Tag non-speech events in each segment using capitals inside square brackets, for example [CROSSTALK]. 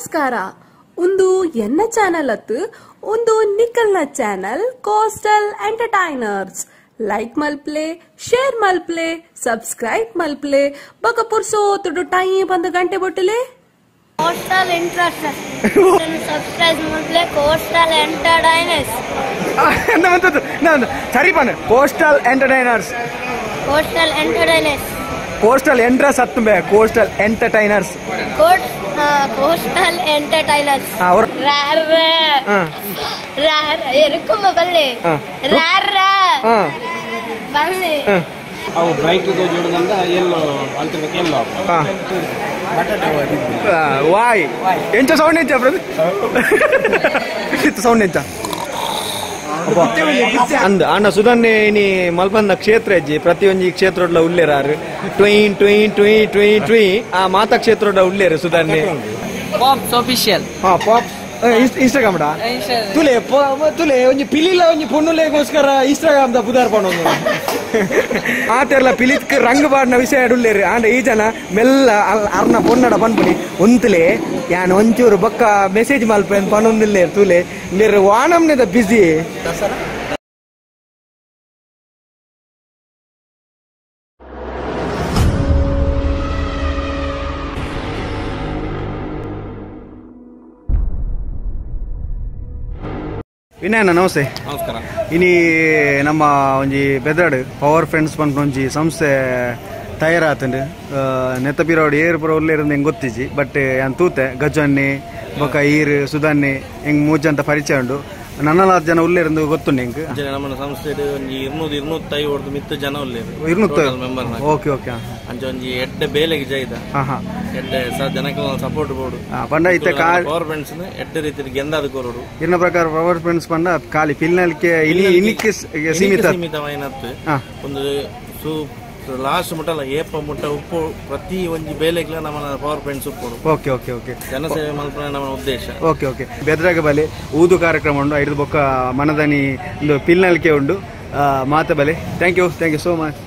ನಮಸ್ಕಾರ. ಒಂದು ಎನ್ನ ಚಾನಲ್ ಅತ್ತು ಒಂದು ನಿಕಲ್ನ ಚಾನಲ್ ಕೋಸ್ಟಲ್ ಎಂಟರ್ಟೈನರ್ಸ್ ಲೈಕ್ ಮಲ್ಪ್ಲೆ ಶೇರ್ ಮಲ್ಪ್ಲೆ ಸಬ್ಸ್ಕ್ರೈಬ್ ಮಲ್ಪ್ಲೆ. ಬಕ ಪುರ್ಸೋ ತುಡು ಟೈಮ್ ಬಂದ ಗಂಟೆ ಬೊಟ್ಟಲೆ? ಕೋಸ್ಟಲ್ ಇಂಟ್ರೆಸ್ಟ್ ಸಬ್ಸ್ಕ್ರೈಬ್ ಮಲ್ಪ್ಲೆ ಕೋಸ್ಟಲ್ ಎಂಟರ್ಟೈನರ್ಸ್ ನಾನು ಸರಿ ಪನ್ coastal entertainers coastal entertainers coastal entertainers ಹತ್ತು ಬೇ ಕೋಸ್ಟಲ್ ಎಂಟರ್ಟೈನರ್ಸ್ ಕೋಟ್ ಎರುಕುಮ್ಮ ಬಲ್ಲೆ ಹಾ. ರಾರ ಹಾಂ. ಬಲ್ಲೆ ಹಾಂ. ಅವು ಬ್ರೈಟ್ ಜೋಡದಿಂದ ಎಲ್ಲೋ ಅಲ್ತಿರ್ಬೇಕು ಎಲ್ಲೋ ವಾಯ್ ಎಂಚ ಸೌಂಡ್ ಎಂಚ ಬ್ರದರ್ ಸೌಂಡ್ ಎಂಚ ಅಂದ ಅಣ್ಣ ಸುಧನ್ನೆ ಇನಿ ಮಲ್ಪಂದ ಕ್ಷೇತ್ರ ಹೆಜ್ಜೆ ಪ್ರತಿಯೊಂದು ಈ ಕ್ಷೇತ್ರ ಉಳ್ಳೇರಾರು ಟ್ವೈನ್ ಟ್ವೈನ್ ಟ್ವೈ ಟ್ವೈ ಟ್ವೈ ಆ ಮಾತಾ ಕ್ಷೇತ್ರ ಉಳ್ಳೇರು ಸುಧನ್ನೆ ಪಾಪ್ಸ್ ಆಫಿಷಿಯಲ್ ಹಾ ಪಾಪ್ ಇನ್ಸ್ಟಾಗ್ರಾಮ್ ಡಾ? ತುಲೆ ತುಲೆ ಒಂಜಿ ಪಿಲಿಲ ಒಂಜಿ ಪೊಣ್ಣುಲೆಗೋಸ್ಕರ ಇನ್ಸ್ಟಾಗ್ರಾಮ್ ದ ಪುದಾರ್ ಪಣೊಂದು ಆತೆರ್ಲ ಪಿಲಿತ್ಕ್ ರಂಗ ಬಾಡ್ನ ವಿಷಯ ಅಡುಲ್ಲೇರಿ. ಆಂಡ ಈ ಜನ ಮೆಲ್ಲ ಅರ್ನ ಪೊನ್ನಡ ಪನ್ಪುನಿ ಒಂತುಲೆ ಯಾನ್ ಒಂಚೂರು ಬೊಕ್ಕ ಮೆಸೇಜ್ ಮಲ್ಪೇನ್ ಪನ್ನೊಂದಿಲ್ಲೇ ತೂಲೆ. ಇಲ್ಲೇರು ವಾನಮ್ನೆದ ಬಿಸಿ ವಿನಯನ ನಮಸ್ತೆ. ನಮಸ್ಕಾರ. ಇನಿ ನಮ್ಮ ಒಂಜಿ ಬೆದರ್ಡ್ ಪವರ್ ಫ್ರೆಂಡ್ಸ್ ಪಂಪ ಒಂಜಿ ಸಂಸ್ಥೆ ತಯಾರಾತಂಡು. ನೆತ್ತ ಬೀರೋಡ್ ಏರ್ ಪುರ ಉಲ್ಲೇರಿಂದ ಹೆಂಗೆ ಗೊತ್ತಿಜಿ ಬಟ್ ಯಾನ್ ತೂತೆ ಗಜ್ಜನ್ನಿ ಬೊಕ ಈರ್ ಸುಧಾನ್ನಿ ಹೆಂಗೆ ಮೂಜಂತ ಪರಿಚಯ ಉಂಡು. ಜನ ಉಲ್ಲೇರಿಂದ ಗೊತ್ತುಂಡು ಹೆಂಗ್ ಅಂಚನೆ ನಮ್ಮ ಸಂಸ್ಥೆ ಒಂಜಿ ಇರ್ನೂತ್ತೈ ಹೊಡೆದು ಮಿತ್ತು ಜನ ಉಳ್ಳೇರು ಇರ್ನುತ್ತ ಮೆಂಬರ್ ಓಕೆ ಓಕೆ ಅಂಚ ಒಂಜಿ ಎಡ್ಡೆ ಬೇಲೆಗೆ ಜೈದ ಎಡ್ಡೆ ಜನಕ್ಕೆ ಸಪೋರ್ಟ್ ಬೋಡು ಪಂಡ ಇತ್ತೆ ಪವರ್ ಫ್ರೆಂಡ್ಸ್ ಎಡ್ಡೆ ರೀತಿ ಗೆಂದಾದ ಕೋರೋಡು. ಇನ್ನ ಪ್ರಕಾರ ಪವರ್ ಫ್ರೆಂಡ್ಸ್ ಪಂಡ ಖಾಲಿ ಪಿಲ್ನಲ್ಕೆ ಇನಿ ಇನಿಕ್ಕೆ ಸೀಮಿತ. ಸೀಮಿತವಾಯಿನತ್ತು ಒಂದು ಸೂ ಲಾಸ್ಟ್ ಮುಟ್ಟಲ್ಲ ಏಪ ಮುಟ್ಟ ಉಪ್ಪು ಪ್ರತಿ ಒಂದು ಬೇಲೆಗ್ಲ ನಮ್ಮ ಪವರ್ ಪಾಯಿಂಟ್ ಉಪ್ಪು ಓಕೆ ಓಕೆ ಓಕೆ ಜನಸೇವೆ ಮಲ್ಪನೆ ನಮ್ಮ ಉದ್ದೇಶ. ಓಕೆ ಓಕೆ ಬೆದ್ರಾಗ ಬಲೆ ಊದು ಕಾರ್ಯಕ್ರಮ ಉಂಡು ಐದು ಬೊಕ್ಕ ಮನದನಿ ಒಂದು ಪಿಲ್ನಲ್ಕೆ ಉಂಡು ಮಾತ ಬಲೆ thank you thank you so much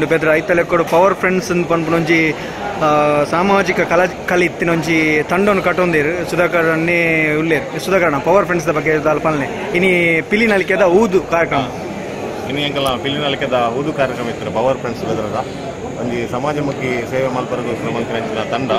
ಉಂಡು ಬೆದ್ರ ಐತಲೆಕ್ಕಡು ಪವರ್ ಫ್ರೆಂಡ್ಸ್ ಅಂತ ಪನ್ಪುನೊಂಜಿ ಆ, ಸಾಮಾಜಿಕ ಕಲಾ ಕಲೆ ಇತ್ತಿನೊಂಜಿ ತಂಡವನ್ನು ಕಟ್ಟೊಂದಿರು ಸುಧಾಕರ್ ಅನ್ನೇ ಉಳ್ಳೇರು ಸುಧಾಕರಣ ಪವರ್ ಫ್ರೆಂಡ್ಸ್ ದ ಬಗ್ಗೆ ಅಲ್ಪಲ್ನೆ ಇನಿ ಪಿಲಿನಲ್ಕೆದ ಊದು ಕಾರ್ಯಕ್ರಮ. ಇನ್ನು ಎಂಕಲ್ಲ ನಲಿಕೆದ ಊದು ಕಾರ್ಯಕ್ರಮ ಇತ್ತು ಪವರ್ ಫ್ರೆಂಡ್ಸ್ ಬೆದ್ರದ. ಒಂದು ಸಮಾಜಮುಖಿ ಸೇವೆ ಮಲ್ಪರಗೋಸ್ಕರ ಮಂತ್ರಿ ತಂಡ.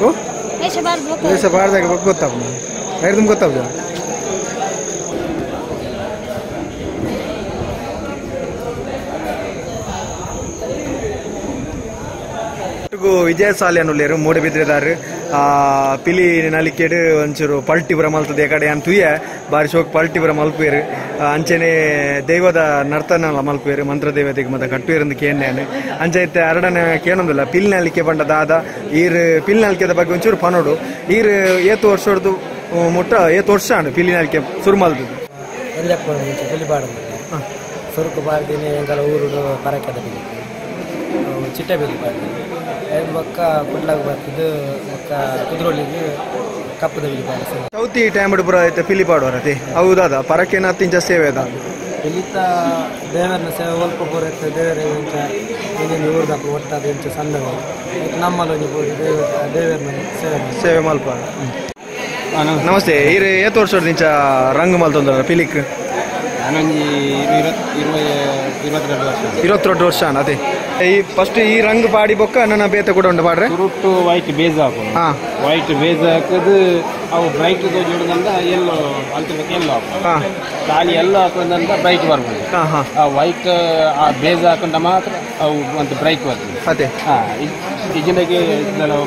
ಓ ದೇಶ ಭಾರತದಾಗ ಗೊತ್ತಾವ ಐದು ಗೊತ್ತಾವ್ದು ವಿಜಯ ವಿಜಯಸಾಲಿ ಅನ್ನುಲ್ಲೇರು ಮೂಡಬಿದ್ರೆದಾರು ಪಿಲಿ ನಲಿಕೆಡು ಒಂಚೂರು ಪಲ್ಟಿ ಪಲ್ಟಿಪುರ ಮಲ್ತದೆ ಕಡೆ ತುಯ್ಯ ಬಾರಿ ಶೋಕ್ ಪಲ್ಟಿಪುರ ಮಲ್ಪೇರು ಆ, ಅಂಚನೆ ದೈವದ ನರ್ತನ ಮಲ್ಪೇರು ಮಂತ್ರ ದೇವತೆಗೆ ಮತ್ತೆ ಕಟ್ಟುವಿರಂದು ಕೇಂದ್ರ ಇತ್ತೆ ಅರಡನೆ ಕೇಳೊಂದಿಲ್ಲ ಪಿಲ್ ನಲಿಕೆ ಬಂಡ ದಾದ. ಈರ್ ಪಿಲ್ ನಲಿಕೆದ ಬಗ್ಗೆ ಒಂಚೂರು ಪನೋಡು ಈರ್ ಏತು ವರ್ಷದ್ದು ಮುಟ್ಟ ಏತು ವರ್ಷ ಅಂಡು ಪಿಲಿ ನಲಿಕೆ ಸುರು ಮಲ್ತದ್ದು ಸುರುಕು ಬಾರ್ದಿನಿ ಎಂಕಲ ಊರು ಪರಕೆದ ಚಿಟ್ಟೆ ಬಾರ್ದಿನಿ ಬೊಕ್ಕ ಕುಡ್ಲಾಗ ಬರ್ತಿದ್ದು ಬೊಕ್ಕ ಕುದ್ರೋಳಿಗೆ ಕಪ್ಪದ ಚೌತಿ ಟೈಮ್ ಪುರ ಐತೆ ಪಿಲಿ ಪಾಡೋರತಿ ಹೌದಾದ ಪರಕೇನ ತಿಂಜ ಸೇವೆ ಅದ ಇಲ್ಲಿತ್ತ ದೇವರನ್ನ ಸೇವೆ ಒಲ್ಪ ಪೂರ ಇರ್ತದೆ ದೇವರ ಇಂಚ ಏನೇನು ಊರ್ದಪ್ಪ ಒಟ್ಟಾದ ಇಂಚ ಸಣ್ಣಗಳು ನಮ್ಮಲ್ಲಿ ಒಂಜಿ ಪೂರ ದೇವ ದೇವರನ್ನ ಸೇವೆ ಸೇವೆ ಮಲ್ಪ ನಮಸ್ತೆ. ಇರು ಏತ್ ವರ್ಷದ ಇಂಚ ರಂಗ್ ಮಲ್ತೊಂದ್ರ ಪಿಲಿಕ್ ನಾನೊಂದು ಇರುವತ್ತು ಇರುವತ್ತೆರಡು ವರ್ಷ ಇರುವತ್ತೆರಡು ವರ್ಷ ಅದೇ. ಈ ಫಸ್ಟ್ ಈ ರಂಗ್ ಪಾಡಿ ಬೊಕ್ಕ ನನ್ನ ಬೇತೆ ಕೂಡ ಉಂಟು ಪಾಡ್ರೆ? ತುರುಟ್ಟು ವೈಟ್ ಬೇಸ್ ಹಾಕು ಹಾ. ವೈಟ್ ಬೇಸ್ ಹಾಕೋದು ಅವು ಬ್ರೈಟ್ ಜೋಡಿದಂದ ಎಲ್ಲೋ ಅಲ್ಟಿಮೇಟ್ ಎಲ್ಲೋ ಹಾ. ಖಾಲಿ ಎಲ್ಲೋ ಹಾಕೊಂಡಂತ ಬ್ರೈಟ್ ಬರ್ಬೋದು. ಹಾ ಹಾ. ಆ ವೈಟ್ ಆ ಬೇಸ್ ಹಾಕೊಂಡ ಮಾತ್ರ ಅವು ಒಂದು ಬ್ರೈಟ್ ಬರ್ತದೆ ಅದೇ. ಹಾ ಇಜಿನಗೆ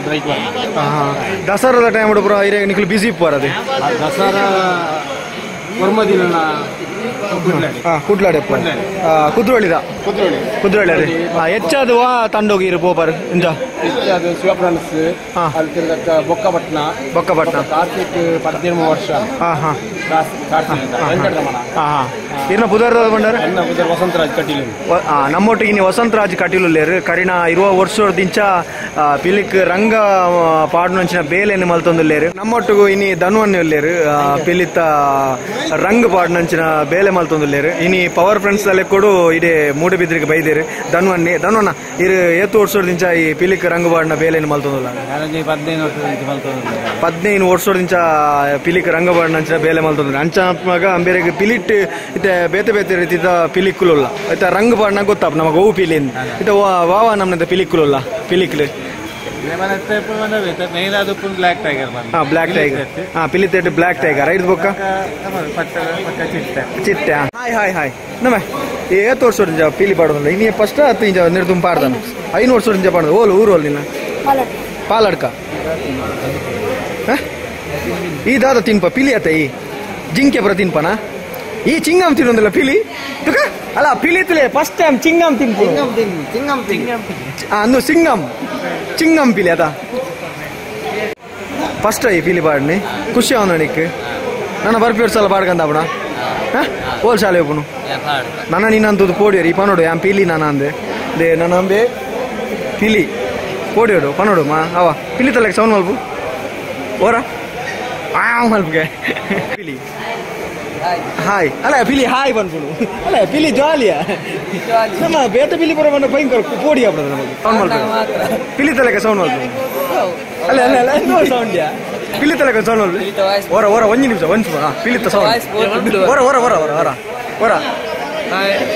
ಬ್ರೈಟ್ ಬರ್ತದೆ ಹಾ ಹಾ. ದಸರಾದ ಟೈಮ್ ಹುಡುಗರು ಇರೇ ನಿಕ್ಲು ಬಿಸಿ ಪೋರದೆ ಆ ದಸರಾ ಕೊರ್ಮದಿನ ಕುಡ್ಲಾಡೆಪ್ಪ ಕುದ್ರೋಳಿದ? ಕುದ್ರೋಳಿ. ರೀ ಹೆಚ್ಚದುವ ತಂಡೋಗಿ ಇರು ಪೋಪರ್ ಇಂದ ಹೆಚ್ಚದು ಶಿವಪ್ರನಸ್ ಬೊಕ್ಕಪಟ್ನ. ಬೊಕ್ಕಪಟ್ನ. ಕಾರ್ತಿಕ್ ಪದ್ನೇಳು ವರ್ಷ. ಹಾಂ ಹಾಂ. ಇರ್ನ ಪುದರ್ ಬಂಡಾರ ವಸಂತರಾಜ್ ಕಟೀಲು. ನಮ್ಮೊಟ್ಟಿಗೆ ನೀವು ವಸಂತರಾಜ್ ಕಟೀಲು ಕರಿಣ ಇರುವ ವರ್ಷದ ಇಂಚ ಪಿಲಿಕ್ ರಂಗ ಪಾಡ್ನಂಚಿನ ಬೇಲೆಯನ್ನು ಮಲ್ತೊಂದುಲ್ಲೇರು ನಮ್ಮೊಟ್ಟಿಗೂ ಇನಿ ಧನುವನ್ನು ಇಲ್ಲೇರು ಪಿಲಿತ ರಂಗ್ ಪಾಡ್ನಂಚಿನ ಬೇಲೆ ಮಾಡ್ತೇ ಇನಿ ಪವರ್ ಫ್ರೆಂಡ್ಸ್ ಅಲ್ಲಿ ಕೊಡು ಇಡೀ ಮೂಡ ಬಿದ್ದಿರಿಗೆ ಬೈದಿರಿ. ಧನ್ವಣ್ಣಿ ಧನ್ವಣ್ಣ ಇರು ಏತು ಓಡಿಸೋರ್ ದಿನ ಈ ಪಿಲಿಕ್ ರಂಗಬಾಡ್ನ ಬೇಲೆ ಮಲ್ ತೊಂದ್ರೆ ಪದ್ನೈದು ಓಡಿಸೋರ್ ಪಿಲಿಕ್ ರಂಗಬಾಡ್ನ ಅಂಚ ಬೇಲೆ ಮಲ್ ತೊಂದ್ರೆ ಅಂಚ ಅಂಬೇರಿಗ ಪಿಲಿಟ್ ಇತ್ತೆ ಬೇತೆ ಬೇತೆ ರೀತಿ ಪಿಲಿಕ್ ಕುಲ ಇತ್ತ ರಂಗಬಾಡ್ನ ಗೊತ್ತಪ್ಪ ನಮಗೆ ಓ ಪಿಲಿ ಇತ್ತ ವಾವ ನಮ್ನ ಪಿಲಿಕ್ ಕುಲ ಪಿಲಿಕ್ಲಿ. ಮೇಲಾದ ಫುಲ್ ಬ್ಲ್ಯಾಕ್ ಟೈಗರ್ బ్లాక్ ಹಾ ಬ್ಲ್ಯಾಕ್ ಟೈಗರ್ ಐದು ಬೊಕ್ಕ ಚಿಟ್ಟೆ. ಹಾಯ್ ಹಾಯ್ ಹಾಯ್ ನಮ್ಮ ಏ ವರ್ಷ ಪಿಲಿ ಪಾಡೋದಿಲ್ಲ. ಇನ್ನು ಫಸ್ಟ್ ಹತ್ತು ಇಂಚ ನಿರ್ದುಂ ಪಾಡ್ದಾನ ಐನ್ ವರ್ಷ ಇಂಜ ಪಾಡ್ದ ಓಲು ಊರು ಓಲ್ ನಿನ್ನ ಪಾಲಡ್ಕ. ಹ? ಈ ದಾದ ತಿನ್ಪ ಪಿಲಿ ಅತ್ತ ಈ. ಜಿಂಕೆ ಬರ ತಿನ್ಪನ? ಈ ಚಿಂಗಮ್ ತಿನ್ನೋದಿಲ್ಲ ಪಿಲಿ ತುಕ ಅಲ್ಲ ಪಿಲಿ ತಿಳಿ ಫಸ್ಟ್ ಟೈಮ್ ಚಿಂಗಮ್ ತಿನ್ಪು. ಆ, ಅಂದು ಸಿಂಗಮ್ ಚಿಂಗಮ್ ಪಿಲಿ ಅದ? ಫಸ್ಟ್ ಐ ಪಿಲಿ ಪಾಡ್ನಿ ಖುಷಿ ಅವನ ನಿಕ್ ನನ್ನ ಬರ್ಪಿ ಸಲ ಪಾಡ್ಕಂದ ಅವಣ ಓಲ್ ಶಾಲೆ ಒಪ್ಪುನು ನನ್ನ ನಿನ್ನಂತದ್ದು ಪೋಡಿಯೋರು ಈ ಪನೋಡು, ಯಾನ್ ಪಿಲಿ ನಾನು ದೇ, ನನ್ನ ಅಂಬೆ ಪಿಲಿ. ಪೋಡಿಯೋಡು ಪನೋಡು, ಮಾ, ಅವ. ಪಿಲಿ ತಲೆಗೆ ಸೌಂಡ್ ಮಲ್ಪು ಓರ ಆ ಮಲ್ಪಗೆ ಪಿಲಿ. ಹಾಯ್ ಅಲ್ಲ ಪಿಲಿ ಹಾಯ್ ಬಂದ್ಬಿಡು. ಅಲ್ಲ ಪಿಲಿ ಜಾಲಿಯಾ ನಮ್ಮ ಬೇತ ಪಿಲಿ ಬರೋ ಬಂದ ಭಯಂಕರ ಪೋಡಿ ಆಗ್ಬಿಡೋದು ನಮಗೆ. ಸೌಂಡ್ ಮಾಡ್ಬೇಕು. ಪಿಲಿ ತಲೆಗೆ ಸೌಂಡ್ ಮಾಡ್ಬೇಕು. ಅಲ್ಲ ಅಲ್ಲ ಅಲ್ಲ ಸೌಂಡ್ ಯಾ? ಪಿಲಿ ತಲೆಗೆ ಸೌಂಡ್ ಮಾಡ್ಬೇಕು. ಓರ ಹೊರ ಒಂದು ನಿಮಿಷ ಒಂದು ಹಾಂ ಪಿಲಿತ ಸೌಂಡ್ ಓರ ಓರ ಓರ ಓರ ಓರ ಓರ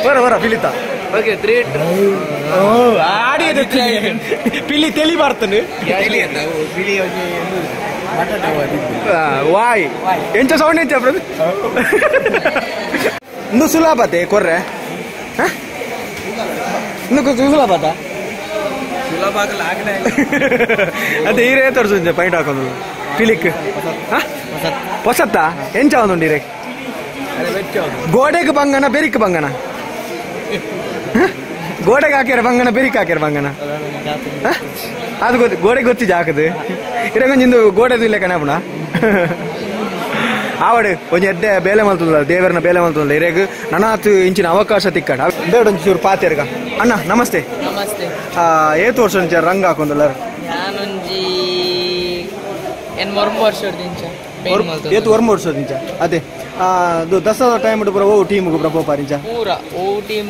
ಓರ ಹೊರ ಪಿಲಿತ ಓ ಆಡಿ ಪಿಲಿ ತೆಲಿ ಬರ್ತನೆ ವಾಯ್ ಎಂಚ ಸೌಂಡ್ ಎಂಚ ಬ್ರದ್ ಇಂದು ಸುಲಭತೆ ಕೊರ್ರೆ. ಕು- ಸುಲಭತ ಅದೇ ಈರೇ ತೋರಿಸು ಪೈಂಟ್ ಹಾಕೋದು ಪಿಲಿಕ್ ಹ? ಹೊಸತ್ತ? ಎಂಚ ಒಂದು ಈರೆ ಗೋಡೆಗೆ ಬಂಗನ ಬೆರಿಕ್ ಬಂಗನ? ಗೋಡೆಗೆ ಹಾಕ್ಯಾರ ಬಂಗನ ಬೆರಿಕ್ ಹಾಕ್ಯಾರ ಬಂಗನ? ಅದು ಗೊತ್ತು ಗೋಡೆ ಗೊತ್ತಿಜ ಹಾಕದು. ಇರಗೊಂಜಿಂದು ಗೋಡೆದು ಇಲ್ಲ ಕಣಪುಣ ಆವಡು ಒಂಜಿ ಎಡ್ಡೆ ಬೇಲೆ ಮಲ್ತುಲ್ಲ ದೇವರನ್ನ ಬೇಲೆ ಮಲ್ತುಲ್ಲ ಇರೇಗ ನನಾತು ಇಂಚಿನ ಅವಕಾಶ ತಿಕ್ಕಡ ಬೇಡ ಚೂರು ಪಾತೆರ್ಗ ಅಣ್ಣ ನಮಸ್ತೆ. ನಮಸ್ತೆ. ಆ, ಏತು ವರ್ಷ ಇಂಚ ರಂಗ ಹಾಕೊಂದಲ್ಲ ನಾನೊಂಜಿ ಎನ್ ಮೊರ್ಮ ವರ್ಷದಿಂಚ ಏತು ವರ್ಮ ವರ್ಷ ಇಂಚ? ಅದೇ. ಆ, ಅದು ದಸರಾ ಟೈಮ್ ಬರ ಓ ಟೀಮ್ ಬರ ಪೋಪಾರಿಂಚ ಪೂರ ಓ team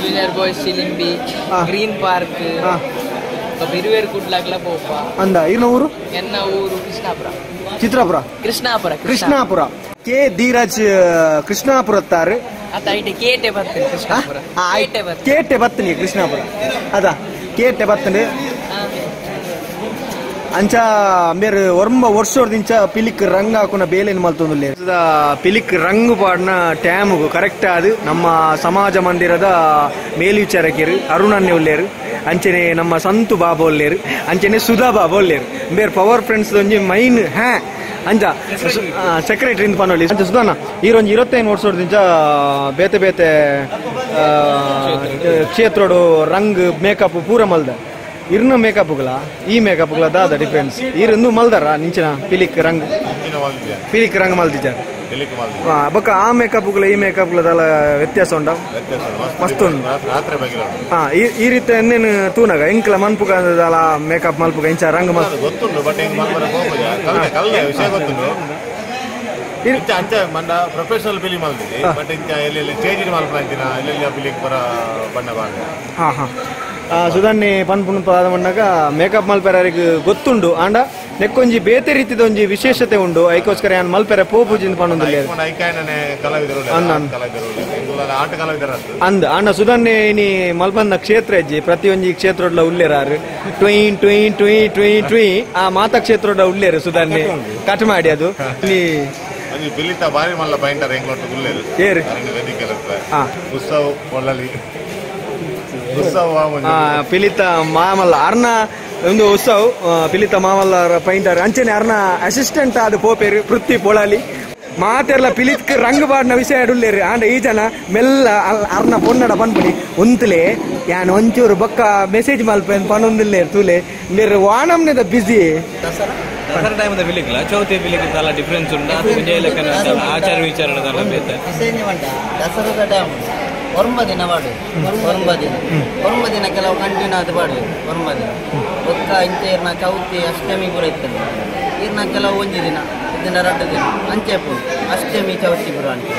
junior boys Chilimbi green park ಬಿರುವೇರ್ ಕುಡ್ಲಾಗ್ಲ ಪೋಪ ಅಂದ ಇರ್ನ ಊರು? ಎನ್ನ ಊರು? ಕೃಷ್ಣಾಪುರ. ಚಿತ್ರಾಪುರ. ಕೃಷ್ಣಾಪುರ ಕೃಷ್ಣಾಪುರ. ಕೆ ಧೀರಾಜ್ ಕೃಷ್ಣಾಪುರ ತಾರೆ ಅತ್ತ ಐಟೆ ಕೇಟೆ ಬರ್ತೇನೆ ಕೃಷ್ಣಾಪುರ. ಕೇಟೆ ಬರ್ತೇನೆ. ಕೃಷ್ಣಾಪುರ. ಅದ ಕೇಟೆ ಬತ್ತನೆ ಅಂಚ ಮೇರ್ ಒರ್ಮ ವರ್ಷದಿಂಚ ಪಿಲಿಕ್ ರಂಗ್ ಹಾಕುನ ಬೇಲೆನ್ ಮಲ್ತೊಂದುಲ್ಲೆ ಪಿಲಿಕ್ ರಂಗ್ ಪಾಡ್ನ ಟ್ಯಾಮ್ ಕರೆಕ್ಟ್ ಆದ್ ನಮ್ಮ ಸಮಾಜ ಮಂದಿರದ ಮೇಲ್ವಿಚಾರಕಿಯರು ಅರುಣನ್ನೇ ಉಲ್ಲೇರು ಅಂಚನೆ ನಮ್ಮ ಸಂತು ಬಾಬಾ ಒಲ್ಲೇರು ಅಂಚನೆ ಸುಧಾ ಬಾಬಾ ಒಲ್ಲೇರು ಬೇರೆ ಪವರ್ ಫ್ರೆಂಡ್ಸ್ ಒಂಜಿ ಮೈನ್ ಹ್ಯಾ ಅಂಜ ಸೆಕ್ರೆಟರಿ ಇಂದ ಪನೊಲಿ ಅಂಚ ಸುಧಾನ ಈರೊಂಜಿ ಇರತ್ತೈದು ವರ್ಷದಿಂಚ ಬೇತೆ ಬೇತೆ ಕ್ಷೇತ್ರೋಡು ರಂಗ್ ಮೇಕಪ್ ಪೂರ ಮಲ್ದ. ಇರ್ನ ಮೇಕಪ್ಗಳ ಈ ಮೇಕಪ್ಗಳ ದಾದ ಡಿಫ್ರೆನ್ಸ್ ಇರಂದು ಮಲ್ದಾರ ನಿಂಚಿನ ಪಿಲಿಕ್ ರಂಗ್? ಪಿಲಿಕ್ ರಂಗ್ ಮಲ್ದಿದ್ದಾರೆ ತಿಳಿಕ್ ಮಾಲ್ ಆ, ಬೊಕ್ಕ ಆ ಮೇಕಪ್ಗಳ ಈ ವ್ಯತ್ಯಾಸ ಉಂಡ ವ್ಯತ್ಯಾಸ ಉಂಟು. ಮಸ್ತ್ ಉಂಟು. ರಾತ್ರಿ- ಹಾ ಈ ರೀತಿ ಎನ್ನೇನು ತೂನಗ? ಎಂಕ್ಲ ಮನ್ಪುಗ ಅಂದದಲ್ಲ ಮೇಕಪ್ ಮಲ್ಪುಗ ಇಂಚ ರಂಗ ಮಲ್ ಅದು ಗೊತ್ತುಂಟು ಬಟ್ ಹಿಂಗ್ ವಿಷಯ ಗೊತ್ತುಂಟು. ಇಂಚ ಅಂಚ ಮಂಡ ಪ್ರೊಫೆಷನಲ್ ಫಿಲಿಮ್ ಅಲ್ದಿದೆ ಬಟ್ ಇಂಚ ಎಲ್ಲೆಲ್ಲಿ ಚೇಂಜ್ ಮಲ್ಪ ಅಂಚಿನ ಎಲ್ಲೆಲ್ಲಿ ಫಿಲಿಮ್ ಬರ ಬಣ್ಣ ಬಾಂಡ ಹಾ ಹಾ. ಪನ್ಪುನ್ ಪನ್ಪುನ ಪಾದ ಮಣ್ಣಾಗ ಮೇಕಪ್ ಮಲ್ಪೆರರಿಗೆ ಗೊತ್ತುಂಡು ಆಂಡ? ನೆಕ್ಕೊಂಜಿ ಬೇತೆ ರೀತಿದ ಒಂಜಿ ವಿಶೇಷತೆ ಉಂಡು. ಐಕೋಸ್ಕರ ಯಾನ್ ಮಲ್ಪೆರೆ ಪೋಪುಜಿಂದ ಅಂತ ಅಂದ ಅಣ್ಣ ಸುಧನ್ನೆ ಇನಿ ಮಲ್ಪಂದ ಕ್ಷೇತ್ರ ಇಜ್ಜಿ. ಪ್ರತಿಯೊಂಜಿ ಕ್ಷೇತ್ರಡ್ಲ ಉಲ್ಲೇರಾರು. ಟ್ವೈನ್ ಟ್ವೈನ್ ಟ್ವೈ ಟ್ವೈ ಟ್ವೈ. ಆ ಮಾತಾ ಕ್ಷೇತ್ರಡ ಉಲ್ಲೇರು ಸುಧನ್ನೆ. ಕಟ್ ಮಾಡಿ ಅದು. ನೀ ಬಿಲಿತ ಬಾರಿ ಮಲ್ಲ ಬೈಂಡರ್ ಎಂಗ್ಲೊಟ್ಟು ಗುಲ್ಲೇರು ಏರು ಉತ್ಸವ ಒಳ್ಳಲಿ. ಉತ್ಸವ ಪಿಲಿತ ಮಾಮಲ್ಲ. ಅರ್ನ ಒಂದು ಉತ್ಸವ ಪಿಲಿತಾ ಪಿಲಿತ ಮಾವಲ್ಲರ ಪೈಂಟರ್ ಅಂಚನೆ ಅರ್ನ ಅಸಿಸ್ಟೆಂಟ್ ಆದ ಪೋಪೇರು ಪೃಥ್ವಿ ಪೊಳಲಿ. ಮಾತೆರ್ಲ ಪಿಲಿತ್ಕ್ ರಂಗ್ ಬಾಡ್ನ ವಿಷಯ ಉಳ್ಳೇರು ಆಂಡ ಈ ಜನ ಮೆಲ್ಲ ಅರ್ನ ಪೊನ್ನಡ ಬಂದ್ಬಿಡಿ. ಒಂತ್ಲೆ ಯಾನ್ ಒಂಚೂರು ಬೊಕ್ಕ ಮೆಸೇಜ್ ಮಲ್ಪೇನ್ ಪನೊಂದಿಲ್ಲೇರು ತೂಲೆ. ನೀರು ವಾಣಮ್ನೆದ ಬಿಸಿ ದಸರಾ? ಟೈಮದ ಬಿಲಿಕ್ಲ ಚೌತಿ ಬಿಲಿಕ್ చాలా ಡಿಫರೆನ್ಸ್ ಉಂಡ ಅದು ವಿಜಯ ಲೆಕ್ಕನ ಆಚಾರ ವಿಚಾರದಲ್ಲ ಬೇತೆ. ದಸರಾದ ಟೈಮ್ ಒಂಬ ದಿನ ಬಾಡು ಒಂಬ ದಿನ. ಒಂಬ ದಿನ ಕೆಲವು ಕಂಟಿನ್ಯೂ ಆದ ಬಾಡು ಒಂಬ ದಿನ. ಒಕ್ಕ ಇಂಚೆ ಇರ್ನ ಚೌತಿ ಅಷ್ಟಮಿ ಪೂರ ಇರ್ತದೆ. ಇರ್ನ ಕೆಲವು ಒಂಜಿ ದಿನ ದಿನ ರಡ್ಡು ದಿನ ಅಂಚೆ ಪೂರ ಅಷ್ಟಮಿ ಚೌತಿ ಪೂರ ಅಂತ.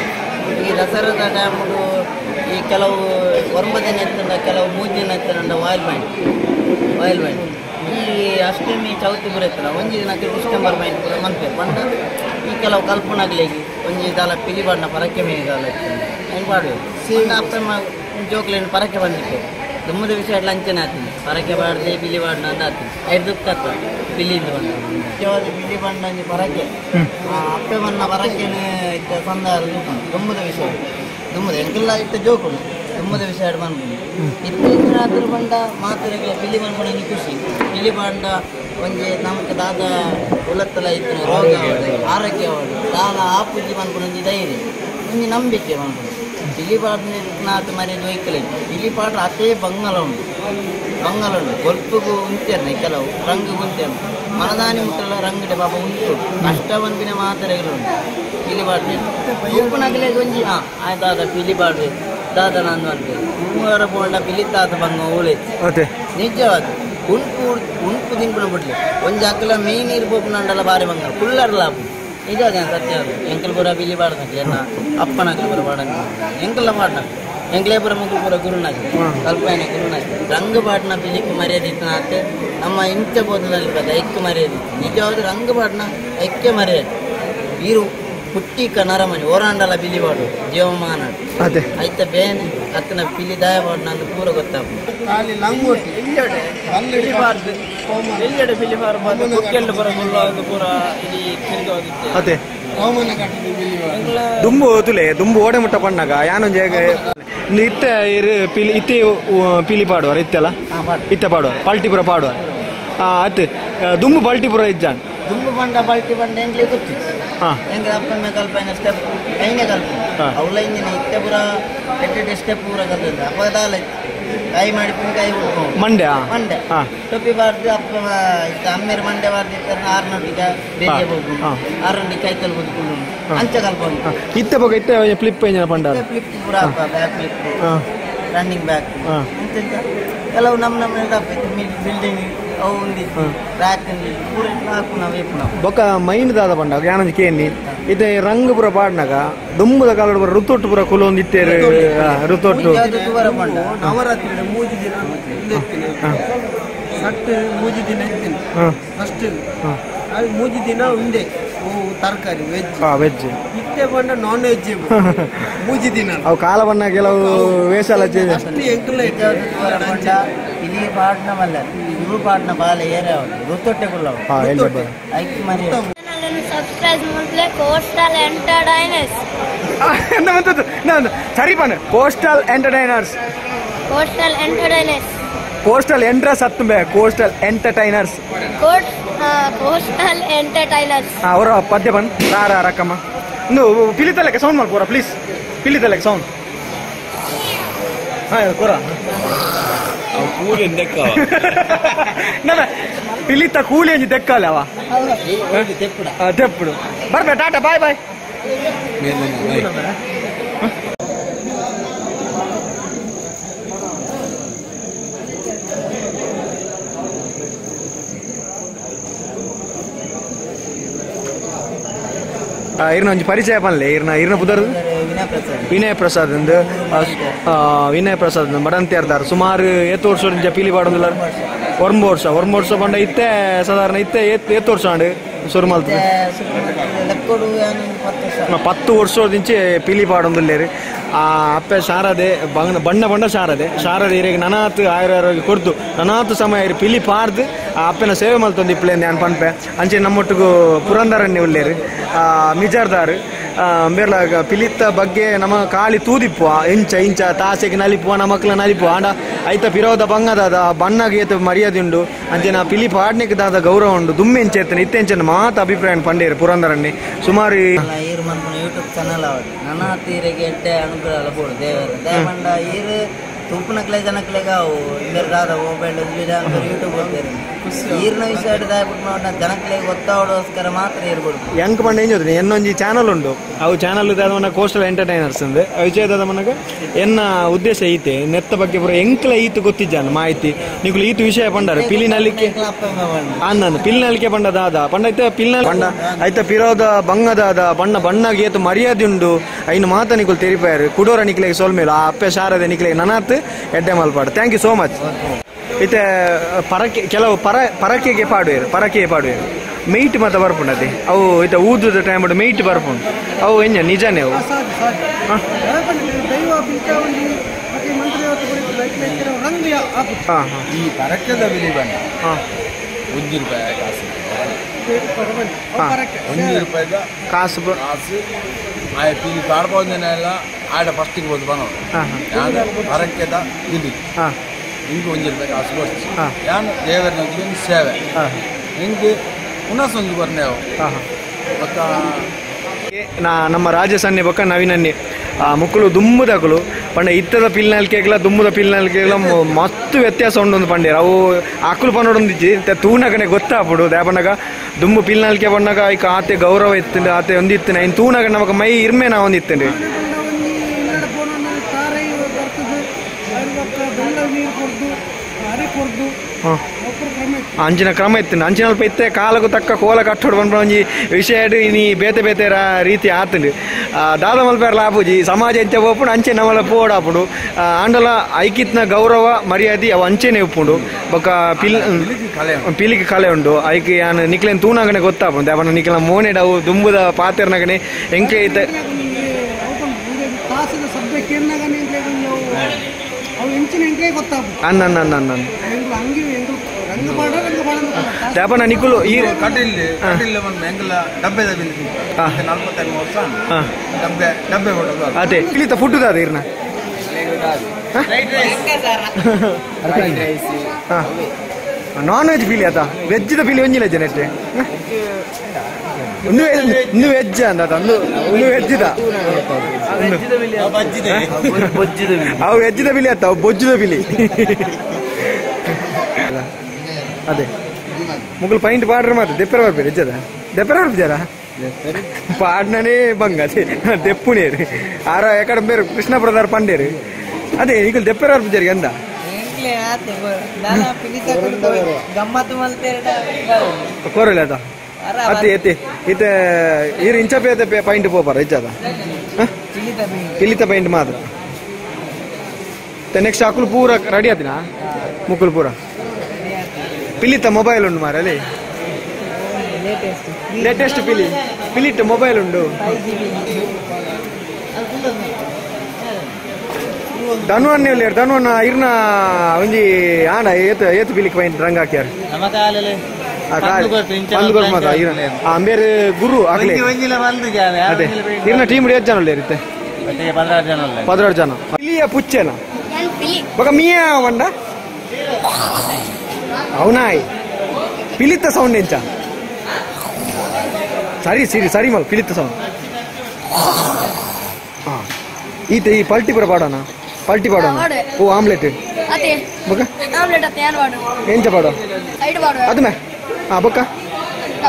ಈ ದಸರಾದ ಡ್ಯಾಮ್ಡು ಈ ಕೆಲವು ಒಂಬ ದಿನ ಇರ್ತದೆ ಕೆಲವು ಮೂರು ದಿನ ಇರ್ತಂಡ ವಾಯಿಲ್ ಬ್ಯಾಂಡ್ ವಾಯಿಲ್ ಬ್ಯಾಂಡ್ ಈ ಅಷ್ಟಮಿ ಚೌತಿ ಪೂರ ಇರ್ತದೆ ಒಂಜಿ ದಿನ ಡಿಸೆಂಬರ್ ಬ್ಯಾಂಡ್ ಪೂರ ಮಂತ್ರಿ ಪಂಡ ಈ ಕೆಲವು ಕಲ್ಪನಾಗ್ಲಿಗೆ ಒಂಜಿ ದಾಲ ಪಿಲಿ ಬಣ್ಣ ಪರಕ್ಕೆ ಮೇಲೆ ದಾಲ ಹೆಂಗೆ ಅಪ್ಪ ಜೋಕ್ಲೇನು ಪರಕ್ಕೆ ಬಂದಿತ್ತು. ದುಮ್ಮದ ವಿಷಯ ಲಂಚನ ಆತೀನಿ ಪರಕೆ ಬಾಡ್ದೆ ಬಿಲಿ ಬಾಡ್ನ ಅಂತ ಆತೀನಿ ಐದು ದುಃಖ ಬಿಲಿಯಿಂದ ಬಂದ. ಮುಖ್ಯವಾದ ಬಿಲಿ ಬಣ್ಣ ಒಂಜಿ ಪರಕೆ ಅಪ್ಪೆ ಬಣ್ಣ ಪರಕೆನೆ ಇತ್ತ ಸಂದಾರ ದುಮ್ಮದ ವಿಷಯ. ದುಮ್ಮದ ಎಂಕೆಲ್ಲ ಇತ್ತ ಜೋಕುಡು ದುಮ್ಮದ ವಿಷಯ ಬಂದ್ಬಿಡಿ ಇತ್ತೀಚಿನ ಅದ್ರ ಬಂಡ ಮಾತುರೆಗಳ ಬಿಲಿ ಬಂದ್ಬಿಡ ಖುಷಿ. ಬಿಲಿ ಬಂಡ ಒಂಜಿ ನಮ್ಗೆ ದಾದ ಉಲತ್ತಲ ಇತ್ತು. ರೋಗ ಆರೋಗ್ಯ ದಾದ ಆಪುಜಿ ಪೂಜೆ ಒಂಜಿ ಧೈರ್ಯ. ಒಂದು ನಂಬಿಕೆ ಬಂದ್ಬಿಡು పిలిపాటనాథ మరి వెహికల్ పిలిపాట అతే బంగాళ ఉంది బంగాళ ఉంది గొల్పుకు ఉంచారు ಕೆಲವು ರಂಗು ఉంచారు మనదాని ముట్టలో రంగుడే పాప ఉంచు కష్టవంతిన మాత్రలు ఉంది పిలిపాటు ఉప్పు నగలే కొంచెం ఆ తాత పిలిపాటు తాత నందు అంటే ಮೂವರ ಬೋಂಡ ಪಿಲಿ ತಾತ ಬಂಗ ಓಲೆ ಅದೇ ನಿಜವಾದ ಉಣ್ಪು ಉಣ್ಪು ತಿನ್ಪುನ ಬಿಡ್ಲಿ ಒಂಜಿ ಅಕ್ಕಲ ಮೀನ್ ಇರ್ಬೇಕು ನಂಡಲ ಬಾರಿ ಬಂಗ ಕುಳ್ಳರ್ ಲಾಭ ನಿಜವಾದ ಸತ್ಯ ಅದು ಎಂಕಲ್ ಪೂರ ಬಿಲಿ ಬಾಡ್ದಂಗೆ ಎನ್ನ ಅಪ್ಪನ ಅಕ್ಕಲ ಪುರ ಬಾಡ ಎಂಕಲ್ಲ ಬಾಡ್ನ ಎಂಕ್ಲೇ ಪುರ ಮುಗ್ಲು ಪುರ ಗುರುನಾಕಿ ಕಲ್ಪನೆ ಗುರುನಾಗಿ ರಂಗ ಬಾಡ್ನ ಬಿಲಿಕ್ ಮರ್ಯಾದೆ ಇತ್ತು ಅತ್ತೆ. ನಮ್ಮ ಇಂಚ ಬೋಧದಲ್ಲಿ ಬಂದ ಐಕ್ಕೆ ಮರ್ಯಾದೆ ನಿಜವಾದ ರಂಗ ಬಾಡ್ನ ಐಕ್ಯ ಮರ್ಯಾದೆ. ಈರು ಹುಟ್ಟಿ ನರಮನಿ ಓರಾಂಡಲ ಬಿಲಿ ಬಾಡು ಜೀವಮಾನ ಅದೇ. ಐತ ಬೇನೆ ಅತ್ತನ ಪಿಲಿ ದಾಯ ಬಾಡು ನಂದು ಪೂರ ಗೊತ್ತಾಗ ಖಾಲಿ ಲಂಗೋಟಿ ಪಿಲಿಬಾರ್ದು ಎಲ್ಲೆಡೆ ಪಿಲಿಬಾರ್ ಬಂದು? ಕುಕ್ಕೆಂಡು ಬರ ಮುಳ್ಳು ಪೂರ ಇಲ್ಲಿ ತಿರುಗಿ ಹೋಗಿತ್ತೆ ಅದೇ. ದುಂಬು ತುಲೆ ದುಂಬು ಓಡೆ ಮುಟ್ಟ ಪಣ್ಣಗ ಯಾನೊಂದು ಜಾಗ ಇತ್ತ ಇರು ಪಿಲಿ ಇತ್ತೆ ಪಿಲಿ ಪಾಡುವಾರ ಇತ್ತೆಲ್ಲ? ಇತ್ತ ಪಾಡುವಾರ ಪಲ್ಟಿಪುರ ಪಾಡುವಾರ. ಆ ಅತ್ ದುಂಬು ಪಲ್ಟಿಪುರ ಇದ್ದಾನೆ ದುಂಬು ಬಂಡ ಪಲ್ಟಿ ಬಂಡ ಹೆಂಗ್ಲಿ ಗೊತ್ತು ಹಾ ಹೆಂಗ ಅಪ್ಪನ ಕಲ್ಪನೆ ಸ್ಟೆಪ್ ಕೈನೇ ಕಲ್ಪನೆ ಹಾ. ಅವಳ ಇಂಜಿನ ಇತ್ತೆ ಪೂರ ಎಟ್ಟೆಟ್ಟೆ ಸ್ಟೆಪ್ ಪೂರ ಕಲ್ತಿದ್ದ? ಅಪ್ಪ ದಾಲ ಕೈ ಮಾಡಿ ಕೈ ಉಳ್ಕೊಂಡು ಮಂಡ್ಯ? ಮಂಡೆ ಹಾ. ಟೊಪ್ಪಿ ಬಾರ್ದು ಅಪ್ಪ ಅಮ್ಮೇರ್ ಮಂಡೆ ಬಾರ್ದು ಇತ್ತ ಆರ್ನೊಟ್ಟಿಗ ಬೇಜೆ ಹೋಗು ಹಾ. ಆರೊಂಡಿ ಕೈ ತಲ್ ಕುತ್ಕೊಂಡು ಅಂಚೆ ಕಲ್ಪನೆ ಇತ್ತೆ ಬಗ್ಗೆ ಇತ್ತ ಫ್ಲಿಪ್ ಎಂಜನ ಪಂಡ? ಫ್ಲಿಪ್ ಪೂರ ಬ್ಯಾಕ್ ಫ್ಲಿಪ್ ರನ್ನಿಂಗ್ ಬ್ಯಾಕ್. ಎಂತೆಂತ? ಕೆಲವು ನಮ್ಮ ನಮ್ಮ ಬಿಲ್ಡಿಂಗ್ ಬೊಕ ಮೈಂಡ್ ದಾದ ಪಂಡ ಜ್ಞಾನ ಕೇನಿ ಇದು ರಂಗ್ ಪುರ ಪಾಡ್ನಾಗ ದುಂಬುದ ಕಾಲದ ಋತುಟ್ಟು ಋತೊಟ್ಟು ಪುರ ಕುಲೊಂದು ಇತ್ತೇರು ಆ, ಋತೊಟ್ಟು ಯಾವ್ದು ದೂರ ಬಂಡ ನವರಾತ್ರಿ ಮೂಜಿ ದಿನ ಸಟ್ ಮೂಜಿ ದಿನ ಫಸ್ಟ್ ಅದು ಮೂಜಿ ದಿನ ಉಂಡೆ. ತರಕಾರಿ ವೆಜ್ ಹಾ ವೆಜ್ ಇತ್ತೆ ಬಂಡ ನಾನ್ ವೆಜ್ ಮೂಜಿ ದಿನ. ಅವು ಕಾಲ ಬಣ್ಣ ಕೆಲವು ವೇಷ ಎಲ್ಲ ಚೇಂಜ್ ಅಷ್ಟು ಎಂಕಲ ಇಲ್ಲಿ ಪಾಡ್ನ ಪಾಡ್ನ ಬಾಲ ಏರಿಯಾ ಋತೊಟ್ಟೆ ಕುಲ್ಲವು ಹಾ ಎಲ್ಲಿ ಬರ ಐಕಿ ಮರಿ subscribe ಮಾಡ್ಲೆ coastal entertainers coastal entertainers coastal entertainers ಹತ್ತುಂಬೆ coastal entertainers coastal entertainers ಅವರ ಪದ್ಯ ಬಂದ್. ರಾರ ರಕ್ಕಮ್ಮ ಪಿಲಿ ತಲೆಗೆ ಸೌಂಡ್ ಮಾಡ್ಕೋರ ಪ್ಲೀಸ್ ತಲೆಗೆ ಸೌಂಡ್ ಹಾ ಕೊರ. ಅವು ಕೂಲಿ ದೆಕ್ಕವ ನನ್ನ ಪಿಲಿತ ಕೂಲಿ ಅಂಜಿ ತೆಕ್ಕಲ್ಲ ಅವ. ತೆಪ್ಪುಡ. ಬರ್ಬೇ, ಟಾಟಾ, ಬಾಯ್ ಬಾಯ್. ಇರ್ನ ಒಂಜಿ ಪರಿಚಯ ಪನ್ಲೆ, ಇರ್ನ ಇರ್ನ ಬುದರ್ ವಿನಯ ಪ್ರಸಾದ್ ವಿನಯ್ ಪ್ರಸಾದ್ ಅಂದ್ ಆ, ವಿನಯ್ ಪ್ರಸಾದ್ ಮಡಂತ್ಯಾರ್ದಾರ್. ಸುಮಾರು ಏತ್ ವರ್ಷ ಪೀಲಿ ಪಾಡೊಂದುಲ್ಲ ಒಂಬ ವರ್ಷ ಒಂಬ ವರ್ಷ ಬಂಡ ಇತ್ತೆ ಸಾಧಾರಣ ಇತ್ತೆ ಏತ್ ಏತ್ ವರ್ಷ ಆಂಡ್ ಶುರು ಏನು ಪತ್ತು ವರ್ಷ ಪತ್ತು ವರ್ಷದಿಂಚೆ ಪೀಲಿ ಪಾಡೊಂದುಲ್ಲೇರು ಆ ಅಪ್ಪೆ ಶಾರದೆ ಬಣ್ಣ ಬಣ್ಣ ಬಣ್ಣ ಶಾರದೆ. ಶಾರದೆ ಇರಿಗೆ ನನಾತ್ ಆಯುರ್ವೇದ ಕೊಡ್ದು ನನಾತ್ ಸಮಯ ಇರಿ ಪಿಲಿ ಪಾರ್ದು ಆ ಅಪ್ಪನ ಸೇವೆ ಮಲ್ತೊಂದು ಇಪ್ಪಲೆ ನಾನು ಪನ್ಪೆ ಅಂಚೆ ನಮ್ಮೊಟ್ಟಿಗೂ ಪುರಂದರನ್ನೇ ಉಳ್ಳೇರು ಮಿಜಾರ್ದಾರ್ ಬೇರ್ಲ ಪಿಲಿತ್ತ ಬಗ್ಗೆ ನಮ್ಮ ಕಾಳಿ ತೂದಿಪ್ಪುವ ಇಂಚ ಇಂಚ, ತಾಸೆಗೆ ನಲಿಪುವ ನಮಕ್ಲ ನಲಿಪುವ. ಆಂಡ ಐತ ಪಿರೋದ ಬಂಗದಾದ ಬಣ್ಣಗೆ ಏತ ಅಂತ ನಾ ಪಿಲಿ ಪಾಡ್ನಿಗೆ ದಾದ ಗೌರವ ಉಂಡು. ದುಮ್ಮೆಂಚೆ ಇತ್ತೆ ಇತ್ತೆಂಚನ ಮಾತ ಅಭಿಪ್ರಾಯ ಪಂಡೇರು ಪುರಂದರಣ್ಣಿ ಸುಮಾರು ಯೂಟ್ಯೂಬ್ ಚಾನಲ್ ಅವಡು ನನ್ನ ತೀರೆಗೆ ಅನುಗ್ರಹ ದೇವರು ತುಪ್ಪುನಕ್ಲೆ ಜನಕ್ಲೆಗ ಅವು ಇಂದರ್ ದಾದ ಮೊಬೈಲ್ ಯೂಟ್ಯೂಬ್ ಹೋಗ್ತಾರೆ ಈರ್ನ ವಿಷಯ ಹಿಡಿದಾಗ್ಬಿಟ್ಟು ನೋಡ ಜನಕ್ಲೆಗೆ ಗೊತ್ತಾವಡೋಸ್ಕರ ಮಾತ್ರ ಇರ್ಬಿಡು ಎಂಕ್ ಪಂಡ ಏನ್ ಚೋದ್ರಿ ಎನ್ನೊಂಜಿ ಚಾನಲ್ ಉಂಡು ಅವು ಚಾನಲ್ ದಾದ ಕೋಸ್ಟಲ್ ಎಂಟರ್ಟೈನರ್ಸ್ ಅಂದ್. ವಿಜಯ ದಾದ ಮನಗ ಎನ್ನ ಉದ್ದೇಶ ಐತೆ ನೆತ್ತ ಬಗ್ಗೆ ಪೂರ ಎಂಕ್ಲ ಈತು ಗೊತ್ತಿಜ್ಜಾನ ಮಾಹಿತಿ. ನಿಗುಲು ಈತು ವಿಷಯ ಪಂಡಾರ ಪಿಲಿನಲ್ಲಿಕ್ಕೆ ಅನ್ನಂದು ಪಿಲ್ನಲಿಕೆ ಪಂಡ. ದಾದ. ಪಂಡ ಐತೆ ಪಿಲ್ನ ಪಂಡ. ಐತ ಪಿರೋದ ಬಂಗದಾದ ಬಣ್ಣ ಬಣ್ಣಗೆ ಏತು ಮರ್ಯಾದೆ ಉಂಡು. ಐನು ಮಾತ ನಿಕುಲ್ ತೆರಿಪಾಯರು. ಕುಡೋರ ನಿಕ್ಲೆಗೆ ಸೋಲ್ಮೇಲು ಆ ಅಪ್ಪೆ ಶಾರದೆ ನಿಕ್ಲೆಗೆ ನನಾತ್. ಎಡ್ಡೆ ಮಲ್ಪಾಡು ಥ್ಯಾಂಕ್ ಯು ಸೋ ಮಚ್ ಇತ್ತೆ ಪರಕೆ ಕೆಲವು ಪರ ಪರಕೆಗೆ ಪಾಡುವೇರು ಪರಕೆಗೆ ಪಾಡುವೇರು. ಮೈಟ್ ಮಾತ ಅದೇ. ಅವು ಇತ್ತ ಊದುದ ಟೈಮ್ ಮೈಟ್ ಬರ್ಪುಂಡು ಅವು ಎಂಜ ನಿಜಾನೇ ಅವು? ಹ? ಈ ಪರಕದ ಬೆಲೆ ಬಣ್ಣ ಹಾ. ಒಂದು ರೂಪಾಯಿ ಹಾ. ಒಂದು ಕಾಸು ಬ- ಕಾಸು ಆ ಪೀಲಿ ಎಲ್ಲ ಆಡ ಫಸ್ಟಿಗೆ ಬಂದು ಬನ್ನೋದು ಹಾ ಹಾ. ಇಲ್ಲಿ ಹಿಂಗೆ ಇದು ಹಾ. ನಿಂಗೆ ಒಂದು ರೂಪಾಯಿ ಕಾಸು ಕೊಡ್ತೀವಿ ಯಾನು ದೇವರ ಒಂದು ಸೇವೆ. ಹಾ. ನಿಂಗೆ ಪುನಃ ಒಂದು ಬರ್ನೇವು ಮತ್ತ ನಾ ನಮ್ಮ ರಾಜಸನ್ನೆ ಬೊಕ್ಕ ನವೀನನ್ನೆ. ಆ ಮುಕ್ಕಳು ದುಮ್ಮುದಕಲು ಪಂಡ ಇತ್ತದ ಪಿಲ್ನಲ್ಕೆಗ್ಲ ದುಮ್ಮುದ ಪಿಲ್ನಲ್ಕೆಗ್ಲ ಮಸ್ತ್ ವ್ಯತ್ಯಾಸ ಉಂಡು ಪಂಡೇರು ಅವು ಅಕ್ಕಲು ಪನ್ನೊಡೊಂದಿಜ್ಜಿ ತೂನಗನೆ ಗೊತ್ತಾಪುಡು. ದಾಪಣ್ಣಗ ದುಮ್ಮು ಪಿಲ್ನಲ್ಕೆ ಪಣ್ಣಗ ಈಗ ಆತೆ ಗೌರವ ಇತ್ತಂಡು, ಆತೆ ಒಂದಿತ್ತಿನ ಐನ್ ತೂನಗ ನಮಗ ಮೈ ಇರ್ಮೆ ನಾ ಒಂದಿತ್ತಂಡು ಹಾಂ. ಅಂಚಿನ ಕ್ರಮ ಇತ್ತು. ಅಂಚಿನಲ್ಪ ಇತ್ತೆ ಕಾಲಕ್ಕೂ ತಕ್ಕ ಕೋಲ ಕಟ್ಟೋಡು ಒಂಜಿ ವಿಷಯ ಇನಿ ನೀ ಬೇತೆ ಬೇತೆ ರೀತಿ ಆತುಂಡು. ದಾದ ಮಲ್ಪೇರ್ ಲಾಪುಜಿ ಸಮಾಜ ಅಂತ ಒಪ್ಪುಂಡು ಅಂಚೆ ನಮ್ಮಲ್ಲ ಪೋಡಾಪುಡು ಆಂಡಲ ಐಕಿತ್ನ ಗೌರವ ಮರ್ಯಾದೆ ಅವು ಅಂಚೆನೆ ಉಪ್ಪುಂಡು ಬೊಕ್ಕ ಪಿಲ್ ಪಿಲಿಕ ಕಲೆ ಉಂಡು. ಐಕಿ ಯಾನ್ ನಿಕ್ಲೆನ್ ತೂನಾಗನೆ ಗೊತ್ತಾಪುಂಡು ಅವನ ನಿಕ್ಲ ಮೋನೆಡ್ ಅವು ದುಂಬುದ ಪಾತೆರ್ನಗನೆ ಎಂಕೆ ಐತೆ ಅನ್ನ ಅನ್ನ ಅನ್ನ ಅನ್ನ ದಾಪನ ನಿಕ್ಕುಲು ಈ ಒಂದು ಮೆಂಗಲ ಡಬ್ಬೆದ. ನಲ್ವತ್ತೈದು ವರ್ಷ ಡಬ್ಬೆ ಡಬ್ಬೆ ಹೊಡೋದು ಅದೇ. ಫುಡ್ ಅದ ಇರ್ನ? ನಾನ್ ವೆಜ್ ಪೀಲಿ ಆತ? ವೆಜ್ ಪೀಲಿ ಒಂಜಿಲ್ಲ ಜನ ಒಂದು ಒಂದು ವೆಜ್ ಅಂತ ಒಂದು ಒಂದು ವೆಜ್ ಅವು ವೆಜ್ದ ಬಿಲಿ ಆತ. ಅವು ಬೊಜ್ಜದ ಬಿಲಿ ಅದೇ. ಮುಗುಲ್ ಪೈಂಟ್ ಪಾಡ್ರೆ ಮಾತ್ರ ದೆಪ್ಪರ ಬರ್ಬೇಡಿ ಎಜ್ಜದ ದೆಪ್ಪರ ಬರ್ಬಿದ್ದಾರ ಪಾಡ್ನನೇ ಬಂಗ ಅದೇ. ದೆಪ್ಪುನೇರು ಆರ ಎಕಡೆ ಬೇರೆ ಕೃಷ್ಣ ಪ್ರದಾರ್ ಪಂಡೇರು. ಅದೇ ಈಗ ದೆಪ್ಪರ ಬರ್ಬಿದ್ದಾರಿ ಅಂದ? ಅದ. ಅತಿ ಅತಿ. ಇತ್ತೆ ಈರು ಇಂಚ ಪೇತೆ ಪೇ ಪಾಯಿಂಟ್ ಪೋಪಾರ ಇಜ್ಜದ ಪಿಲಿತ ಪಾಯಿಂಟ್ ಮಾತ್ರ. ನೆಕ್ಸ್ಟ್ ಅಕುಲ್ ಪೂರ ರೆಡಿ ಆತಿನ ಮುಕ್ಕುಲ್ ಪೂರ? ಪಿಲಿತ ಮೊಬೈಲ್ ಉಂಟು ಮಾರ ಅಲ್ಲಿ? ಲೇಟೆಸ್ಟ್ ಪಿಲಿ ಪಿಲಿಟ್ ಮೊಬೈಲ್ ಉಂಟು. ಧನುವನ್ನ ಹೇಳಿ ಧನುವನ್ನ ಇರ್ನ ಒಂಜಿ ಆನ ಏತ್ ಏತ್ ಪಿಲಿಕ್ ಪಾಯಿಂಟ್ ರಂಗ ಹಾಕ್ಯಾರ. ಅಂಬೇರ್ ಗುರು ಆಗ್ಲಿ ಅದೇ. ಇರ್ನ ಟೀಮ್ ಎಷ್ಟು ಜನ ಇರುತ್ತೆ ಪಂದ್ರಾರು ಜನ ಅಲ್ಲ ಪದಿನಾರು ಜನ. ಇಲ್ಲಿಯ ಪುಚ್ಚೆನ ಬೊಕ ಮಿಯ వండ అవునాయ్ పిలిత్త సౌండ్ ఎంచా సరి సిరి సరి మల్ పిలిత్త సౌండ్ ಈತ ಈ ಪಲ್ಟಿ ಪುರ ಪಾಡೋಣ ಪಲ್ಟಿ ಪಾಡೋಣ ಓ ಆಮ್ಲೆಟ್ ಅದೇ ಬೊಕ ಆಮ್ಲೆಟ್ ಅತ್ತೆ ಏನು ಮಾಡು ಎಂಚ ಪಾಡೋ ಸೈಡ್ ಮಾಡುವ ಅದು ಮೇ ಹಾ ಬೊಕ್ಕ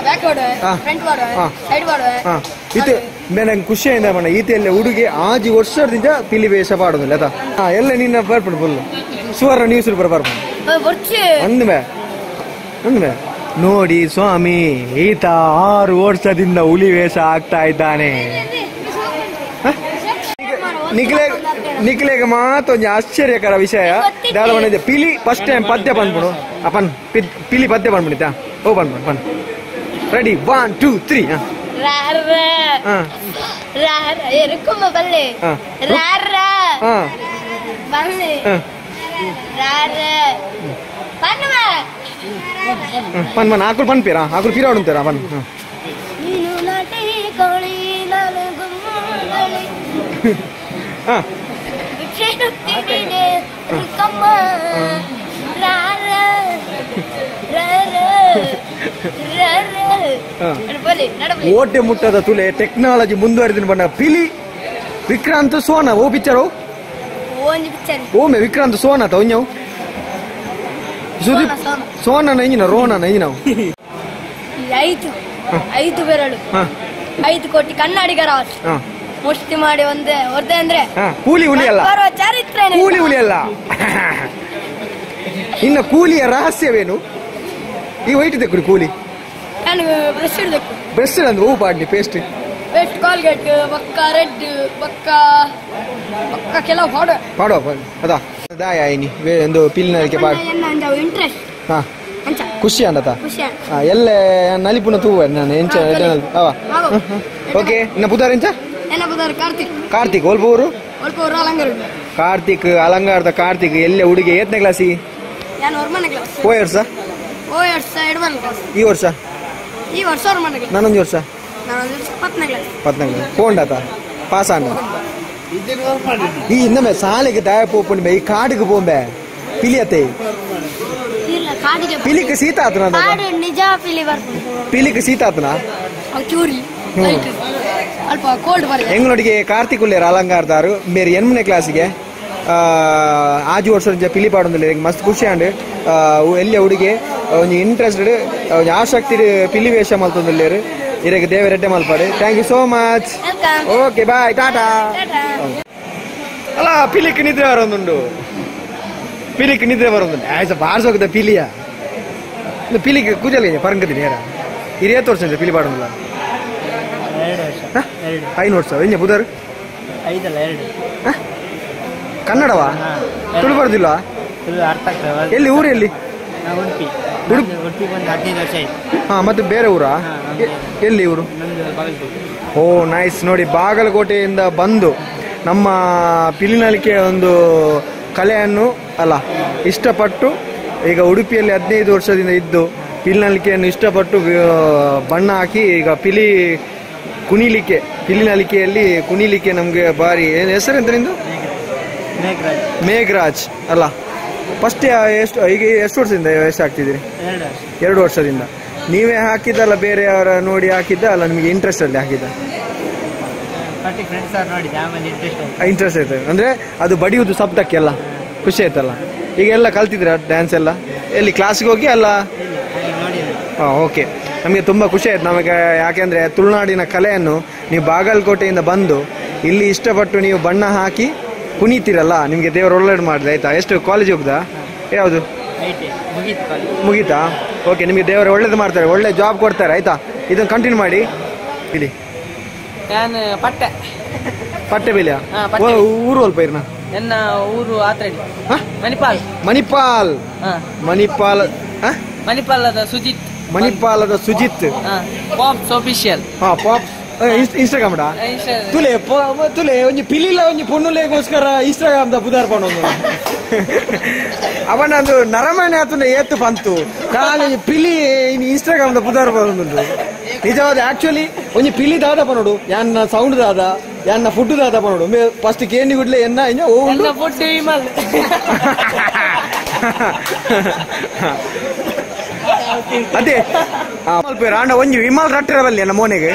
ಬ್ಯಾಕ್ ಮಾಡುವ ಹಾ. ಫ್ರಂಟ್ ಮಾಡುವ ಹಾ. ಸೈಡ್ ಮಾಡುವ ಹಾ ಇತ್ತೆ ನಂಗೆ ಖುಷಿಯಿಂದ ಬಣ್ಣ ಈತೆಲ್ಲ ಹುಡುಗಿ ಆಜಿ ವರ್ಷದಿಂದ ಪಿಲಿ ವೇಷ ಪಾಡೋದಿಲ್ಲ ಆಯ್ತಾ ಹಾ ಎಲ್ಲ ನಿನ್ನ ಬರ್ಪಣ್ ಫುಲ್ ಸುವರ್ಣ ನ್ಯೂಸ್ ಬರ್ಪಣ್ ಬರ್ಚಿ ಅಂದ್ಮೆ ಅಂದ್ಮೆ. ನೋಡಿ ಸ್ವಾಮಿ ಈತ ಆರು ವರ್ಷದಿಂದ ಹುಲಿ ವೇಷ ಆಗ್ತಾ ಇದ್ದಾನೆ. ನಿಖಿಲೆ ನಿಖಿಲೆಗೆ ಮಾತ್ರ ಒಂದು ಆಶ್ಚರ್ಯಕರ ವಿಷಯ. ದಾಳ ಬಂದಿದೆ ಪಿಲಿ ಫಸ್ಟ್ ಟೈಮ್ ಪದ್ಯ ಬಂದ್ಬಿಡು. ಅಪ್ಪನ್ ಪಿಲಿ ಪದ್ಯ ಬಂದ್ಬಿಡಿತಾ ಓ ಬಂದ್ಬಿಡು ಬನ್. ರೆಡಿ ಒನ್ ಟೂ ತ್ರೀ ಹಾಂ. ಹಾ. ಬಲ್ಲೆ ಹಾ. ರಾರ ಹಾ ಬಲ್ಲೆ ಹಾ ರಾರ ಬನ್ನುವ ಪನ್ ಬನ್ ಆಕುಲ್ ಪನ್ ಪೀರಾ ಆಕುಲ್ ಪೀರಾ ಉಂತಾರ ಬನ್ ಹಾ ನೀನು ನಟಿ ಕೋಳಿ ನಾನು ಗುಮ್ಮಳಿ ಹಾ ಭಿಕ್ಷೆಡುತ್ತಿದ್ದೇನೆ ಎರುಕಮ್ಮ ರಾರ ರಾರ ರಾರ ಹಾ. ನಡಬಲಿ ನಡಬಲಿ ಓಟೆ ಮುಟ್ಟದ ತುಲೆ ಟೆಕ್ನಾಲಜಿ ಮುಂದುವರೆದಿನ ಬಣ್ಣ ಪಿಲಿ ವಿಕ್ರಾಂತ್ ಸೋನ ಓ ಪಿಕ್ಚರು ಒಂಜಿ ಪಿಕ್ಚರ್ ಓಮೆ ವಿಕ್ರಾಂತ್ ಸೋನ ತ ಒಂಜವು ಸುದೀಪ್ ಸೋನ, ರೋನನ ಇಂಜಿನವು ಈ ಐದು ಐದು ಬೆರಳು. ಐದು ಕೋಟಿ ಕನ್ನಡಿಗರ. ಮುಷ್ಟಿ ಮಾಡಿ ಒಂದೇ ಹೊರದೆ ಅಂದ್ರೆ ಕೂಲಿ ಹುಲಿ ಅಲ್ಲ. ಚರಿತ್ರೆ ಕೂಲಿ ಹುಲಿ ಅಲ್ಲ. ಇನ್ನು ಕೂಲಿಯ ರಹಸ್ಯವೇನು? ಈ ವೈಟ್ ತೆಕ್ಕುಡಿ ಕೂಲಿ. ನಾನು ಬ್ರಷ್ ಬೆಸ್ಟ್ ಅಂದ್ರೆ ಹೂ ಪಾಡ್ಲಿ ಪೇಸ್ಟ್ ವೆಸ್ಟ್ ಕಾಲ್ಗೆಟ್ ಬಕ್ಕ ರೆಡ್ ಬಕ್ಕ ಪಕ್ಕ ಕೆಲವು ಪಾಡು ಪಾಡುವ ಅದಾ? ದಾಯ ಐನಿ ಒಂದು ಪಿಲ್ಲಿನಕ್ಕೆ ಪಾಡ್ ಇಂಟ್ರೆಸ್ಟ್ ಹಾ. ಖುಷಿ ಅಂದತ ಎಲ್ಲ ನಲಿಪುನ ತೂವ ನಾನು ಎಂಚ ಅವ? ಓಕೆ [LAUGHS] ಇನ್ನ ಪುದಾರ್ ಎಂಚ? ಕಾರ್ತಿಕ್. ಕಾರ್ತಿಕ್ ಒಲ್ಪೂರು ಕಾರ್ತಿಕ್ ಅಲಂಗಾರದ ಕಾರ್ತಿಕ್ ಎಲ್ಲೇ ಹುಡುಗಿ ಏತನೇ ಕ್ಲಾಸಿಗೆ ಓ ವರ್ಷ? ಈ ವರ್ಷ? ಈ ವರ್ಷ ನಾನೊಂದು ವರ್ಷ. ನಿಜ ಫೀಲಿ ಬರ್ತದೆ. ಪಿಲಿಕ್ ಸೀತ ಆತನ? ಅವು ಚೂರಿ. ಲೈಕ್ ಕೋಲ್ಡ್ ಬರ್ತದೆ. ಎಂಗ್ಳೊಟ್ಟಿಗೆ ಕಾರ್ತಿಕ್ ಉಳ್ಳೇರು ಅಲಂಕಾರದಾರು ಮೇರೆ ಎನ್ಮನೆ ಕ್ಲಾಸಿಗೆ ಆ, ಆಜು ವರ್ಷ ಪಿಲಿ ಪಾಡೊಂದಿಲ್ಲ ಮಸ್ತ್ ಖುಷಿ ಆಂಡ್ ಎಲ್ಲಿ ಹುಡುಗಿ ಒಂಜಿ ಇಂಟ್ರೆಸ್ಟೆಡ್ ಒಂಜಿ ಆಸಕ್ತಿ ಪಿಲಿ ವೇಷ ಮಲ್ತೊಂದಿಲ್ಲೇರು ಇರಗೆ ದೇವರೆಡ್ಡೆ ರೆಡ್ಡೆ ಮಲ್ಪಾಡು thank you so much welcome okay bye tata ಅಲ್ಲ ಪಿಲಿಕ್ ನಿದ್ರೆ ಬರೋದುಂಡು ಪಿಲಿಕ್ ನಿದ್ರೆ ಬರೋದುಂಡು ಆಯ್ಸ ಬಾರ್ಸೋಗದ ಪಿಲಿಯ. ಪಿಲಿಕ್ ಕೂಜಲ್ ಪರಂಗದಿ ನೇರ. ಹಿರಿಯ ತೋರಿಸಿದೆ ಪಿಲಿ ಪಾಡೋದಿಲ್ಲ ಎರಡು ವರ್ಷ. ಎರಡು. ಐನು ವರ್ಷ. ಎಂಜ ಬುಧರ್ ಐದಲ್ಲ ಎರಡು. ಕನ್ನಡವಾ? ತುಳು ಬರೋದಿಲ್ಲ? ಎಲ್ಲಿ ಊರು ಎಲ್ಲಿ ಉಡುಪಿ. ಉಡುಪಿ? ಹಾ ಮತ್ತೆ ಬೇರೆ ಊರಾ? ಎಲ್ಲಿ ಇವರು? ಓ ನೈಸ್ ನೋಡಿ ಬಾಗಲಕೋಟೆಯಿಂದ ಬಂದು ನಮ್ಮ ಪಿಲಿನಲಿಕೆ ಒಂದು ಕಲೆಯನ್ನು ಅಲ್ಲ ಇಷ್ಟಪಟ್ಟು ಈಗ ಉಡುಪಿಯಲ್ಲಿ ಹದಿನೈದು ವರ್ಷದಿಂದ ಇದ್ದು ಪಿಲಿನಲಿಕೆಯನ್ನು ಇಷ್ಟಪಟ್ಟು ಬಣ್ಣ ಹಾಕಿ ಈಗ ಪಿಲಿ ಕುಣಿಲಿಕೆ ಪಿಲಿನಲಿಕೆಯಲ್ಲಿ ಕುಣಿಲಿಕೆ ನಮಗೆ ಭಾರಿ. ಏನು ಹೆಸರು ಎಂತ ನಿಂದು? ಮೇಘರಾಜ್ ಮೇಘರಾಜ್ ಅಲ್ಲ ಫಸ್ಟ್ ಎಷ್ಟು ಈಗ ಎಷ್ಟು ವರ್ಷದಿಂದ ಎಷ್ಟು ಆಗ್ತಿದ್ದೀರಿ ಎರಡು ವರ್ಷದಿಂದ. ನೀವೇ ಹಾಕಿದ್ದಲ್ಲ ಬೇರೆಯವರ ನೋಡಿ ಹಾಕಿದ್ದ ಅಲ್ಲ ನಿಮಗೆ ಇಂಟ್ರೆಸ್ಟ್ ಅಲ್ಲಿ ಹಾಕಿದ್ದ? ಇಂಟ್ರೆಸ್ಟ್ ಆಯ್ತು. ಅಂದ್ರೆ ಅದು ಬಡಿಯುವುದು ಶಬ್ದಕ್ಕೆಲ್ಲ ಖುಷಿ ಆಯ್ತಲ್ಲ? ಈಗ ಎಲ್ಲ ಕಲ್ತಿದ್ರ ಡ್ಯಾನ್ಸ್ ಎಲ್ಲ? ಎಲ್ಲಿ ಕ್ಲಾಸ್ಗೆ ಹೋಗಿ ಅಲ್ಲ? ಹಾ ಓಕೆ ನಮಗೆ ತುಂಬ ಖುಷಿ ಆಯ್ತು. ನಮಗೆ ಯಾಕೆಂದ್ರೆ ತುಳುನಾಡಿನ ಕಲೆಯನ್ನು ನೀವು ಬಾಗಲಕೋಟೆಯಿಂದ ಬಂದು ಇಲ್ಲಿ ಇಷ್ಟಪಟ್ಟು ನೀವು ಬಣ್ಣ ಹಾಕಿ ಕುಣಿತೀರಲ್ಲ ನಿಮಗೆ ದೇವರು ಒಳ್ಳೆ ಮಾಡಿದೆ ಆಯ್ತಾ? ಎಷ್ಟು ಕಾಲೇಜ್ ಹೋಗ್ದಾ ಯಾವುದು? ಮುಗೀತಾ? ಓಕೆ ನಿಮಗೆ ದೇವರು ಒಳ್ಳೇದು ಮಾಡ್ತಾರೆ ಒಳ್ಳೆ ಜಾಬ್ ಕೊಡ್ತಾರೆ ಆಯ್ತಾ? ಇದನ್ನು ಕಂಟಿನ್ಯೂ ಮಾಡಿ. ಇಲ್ಲಿ. ನಾನು ಪಟ್ಟೆ. ಪಟ್ಟೆ ಬೆಲೆಯ. ಊರು ಅಲ್ಪ ಇರ್ನ? ನನ್ನ ಊರು ಆತ್ರೆಡಿ ಹಾ? ಮಣಿಪಾಲ್. ಮಣಿಪಾಲ್. ಮಣಿಪಾಲ್? ಮಣಿಪಾಲದ ಸುಜಿತ್. ಮಣಿಪಾಲದ ಸುಜಿತ್. ಪಾಪ್ಸ್ ಆಫೀಷಿಯಲ್ ಹಾ ಪಾಪ್ ಇನ್ಸ್ಟಾಗ್ರಾಮ್ ಡಾ? ತುಲೆ ಪೊ- ತುಲೆ ಒಂಜಿ ಪಿಲಿಲ ಒಂಜಿ ಗೋಸ್ಕರ ಇನ್ಸ್ಟಾಗ್ರಾಮ್ ದ ಬುಧಾರ್ ಪಣೊಂದು ಅವನೊಂದು ನರಮಣೆ ಆತನ ಏತು ಪಂತು. ಕಾಲು ಪಿಲಿ ಇನ್ಸ್ಟಾಗ್ರಾಮ್ ದ ಬುಧಾರ್ ಪಣೊಂದು ನಿಜವಾದ ಆಕ್ಚುಲಿ ಒಂಜಿ ಪಿಲಿ ದಾದ ಪನೋಡು ಯಾನ್ನ ಸೌಂಡ್ ದಾದ ಯಾನ್ನ ಫುಡ್ ದಾದ ಪನೋಡು ಫಸ್ಟ್ ಕೇಂಡಿ ಗುಡ್ಲೆ ಎನ್ನ ಇಂಜ ಓ ಫುಡ್ ವಿಮಲ್ [LAUGHS] ಅದೇ ಸ್ವಲ್ಪ ರಾಂಡ ಒಂಜಿ ವಿಮಲ್ ರಟ್ಟಿರವಲ್ಲಿ ನನ್ನ ಮೋನೆಗೆ.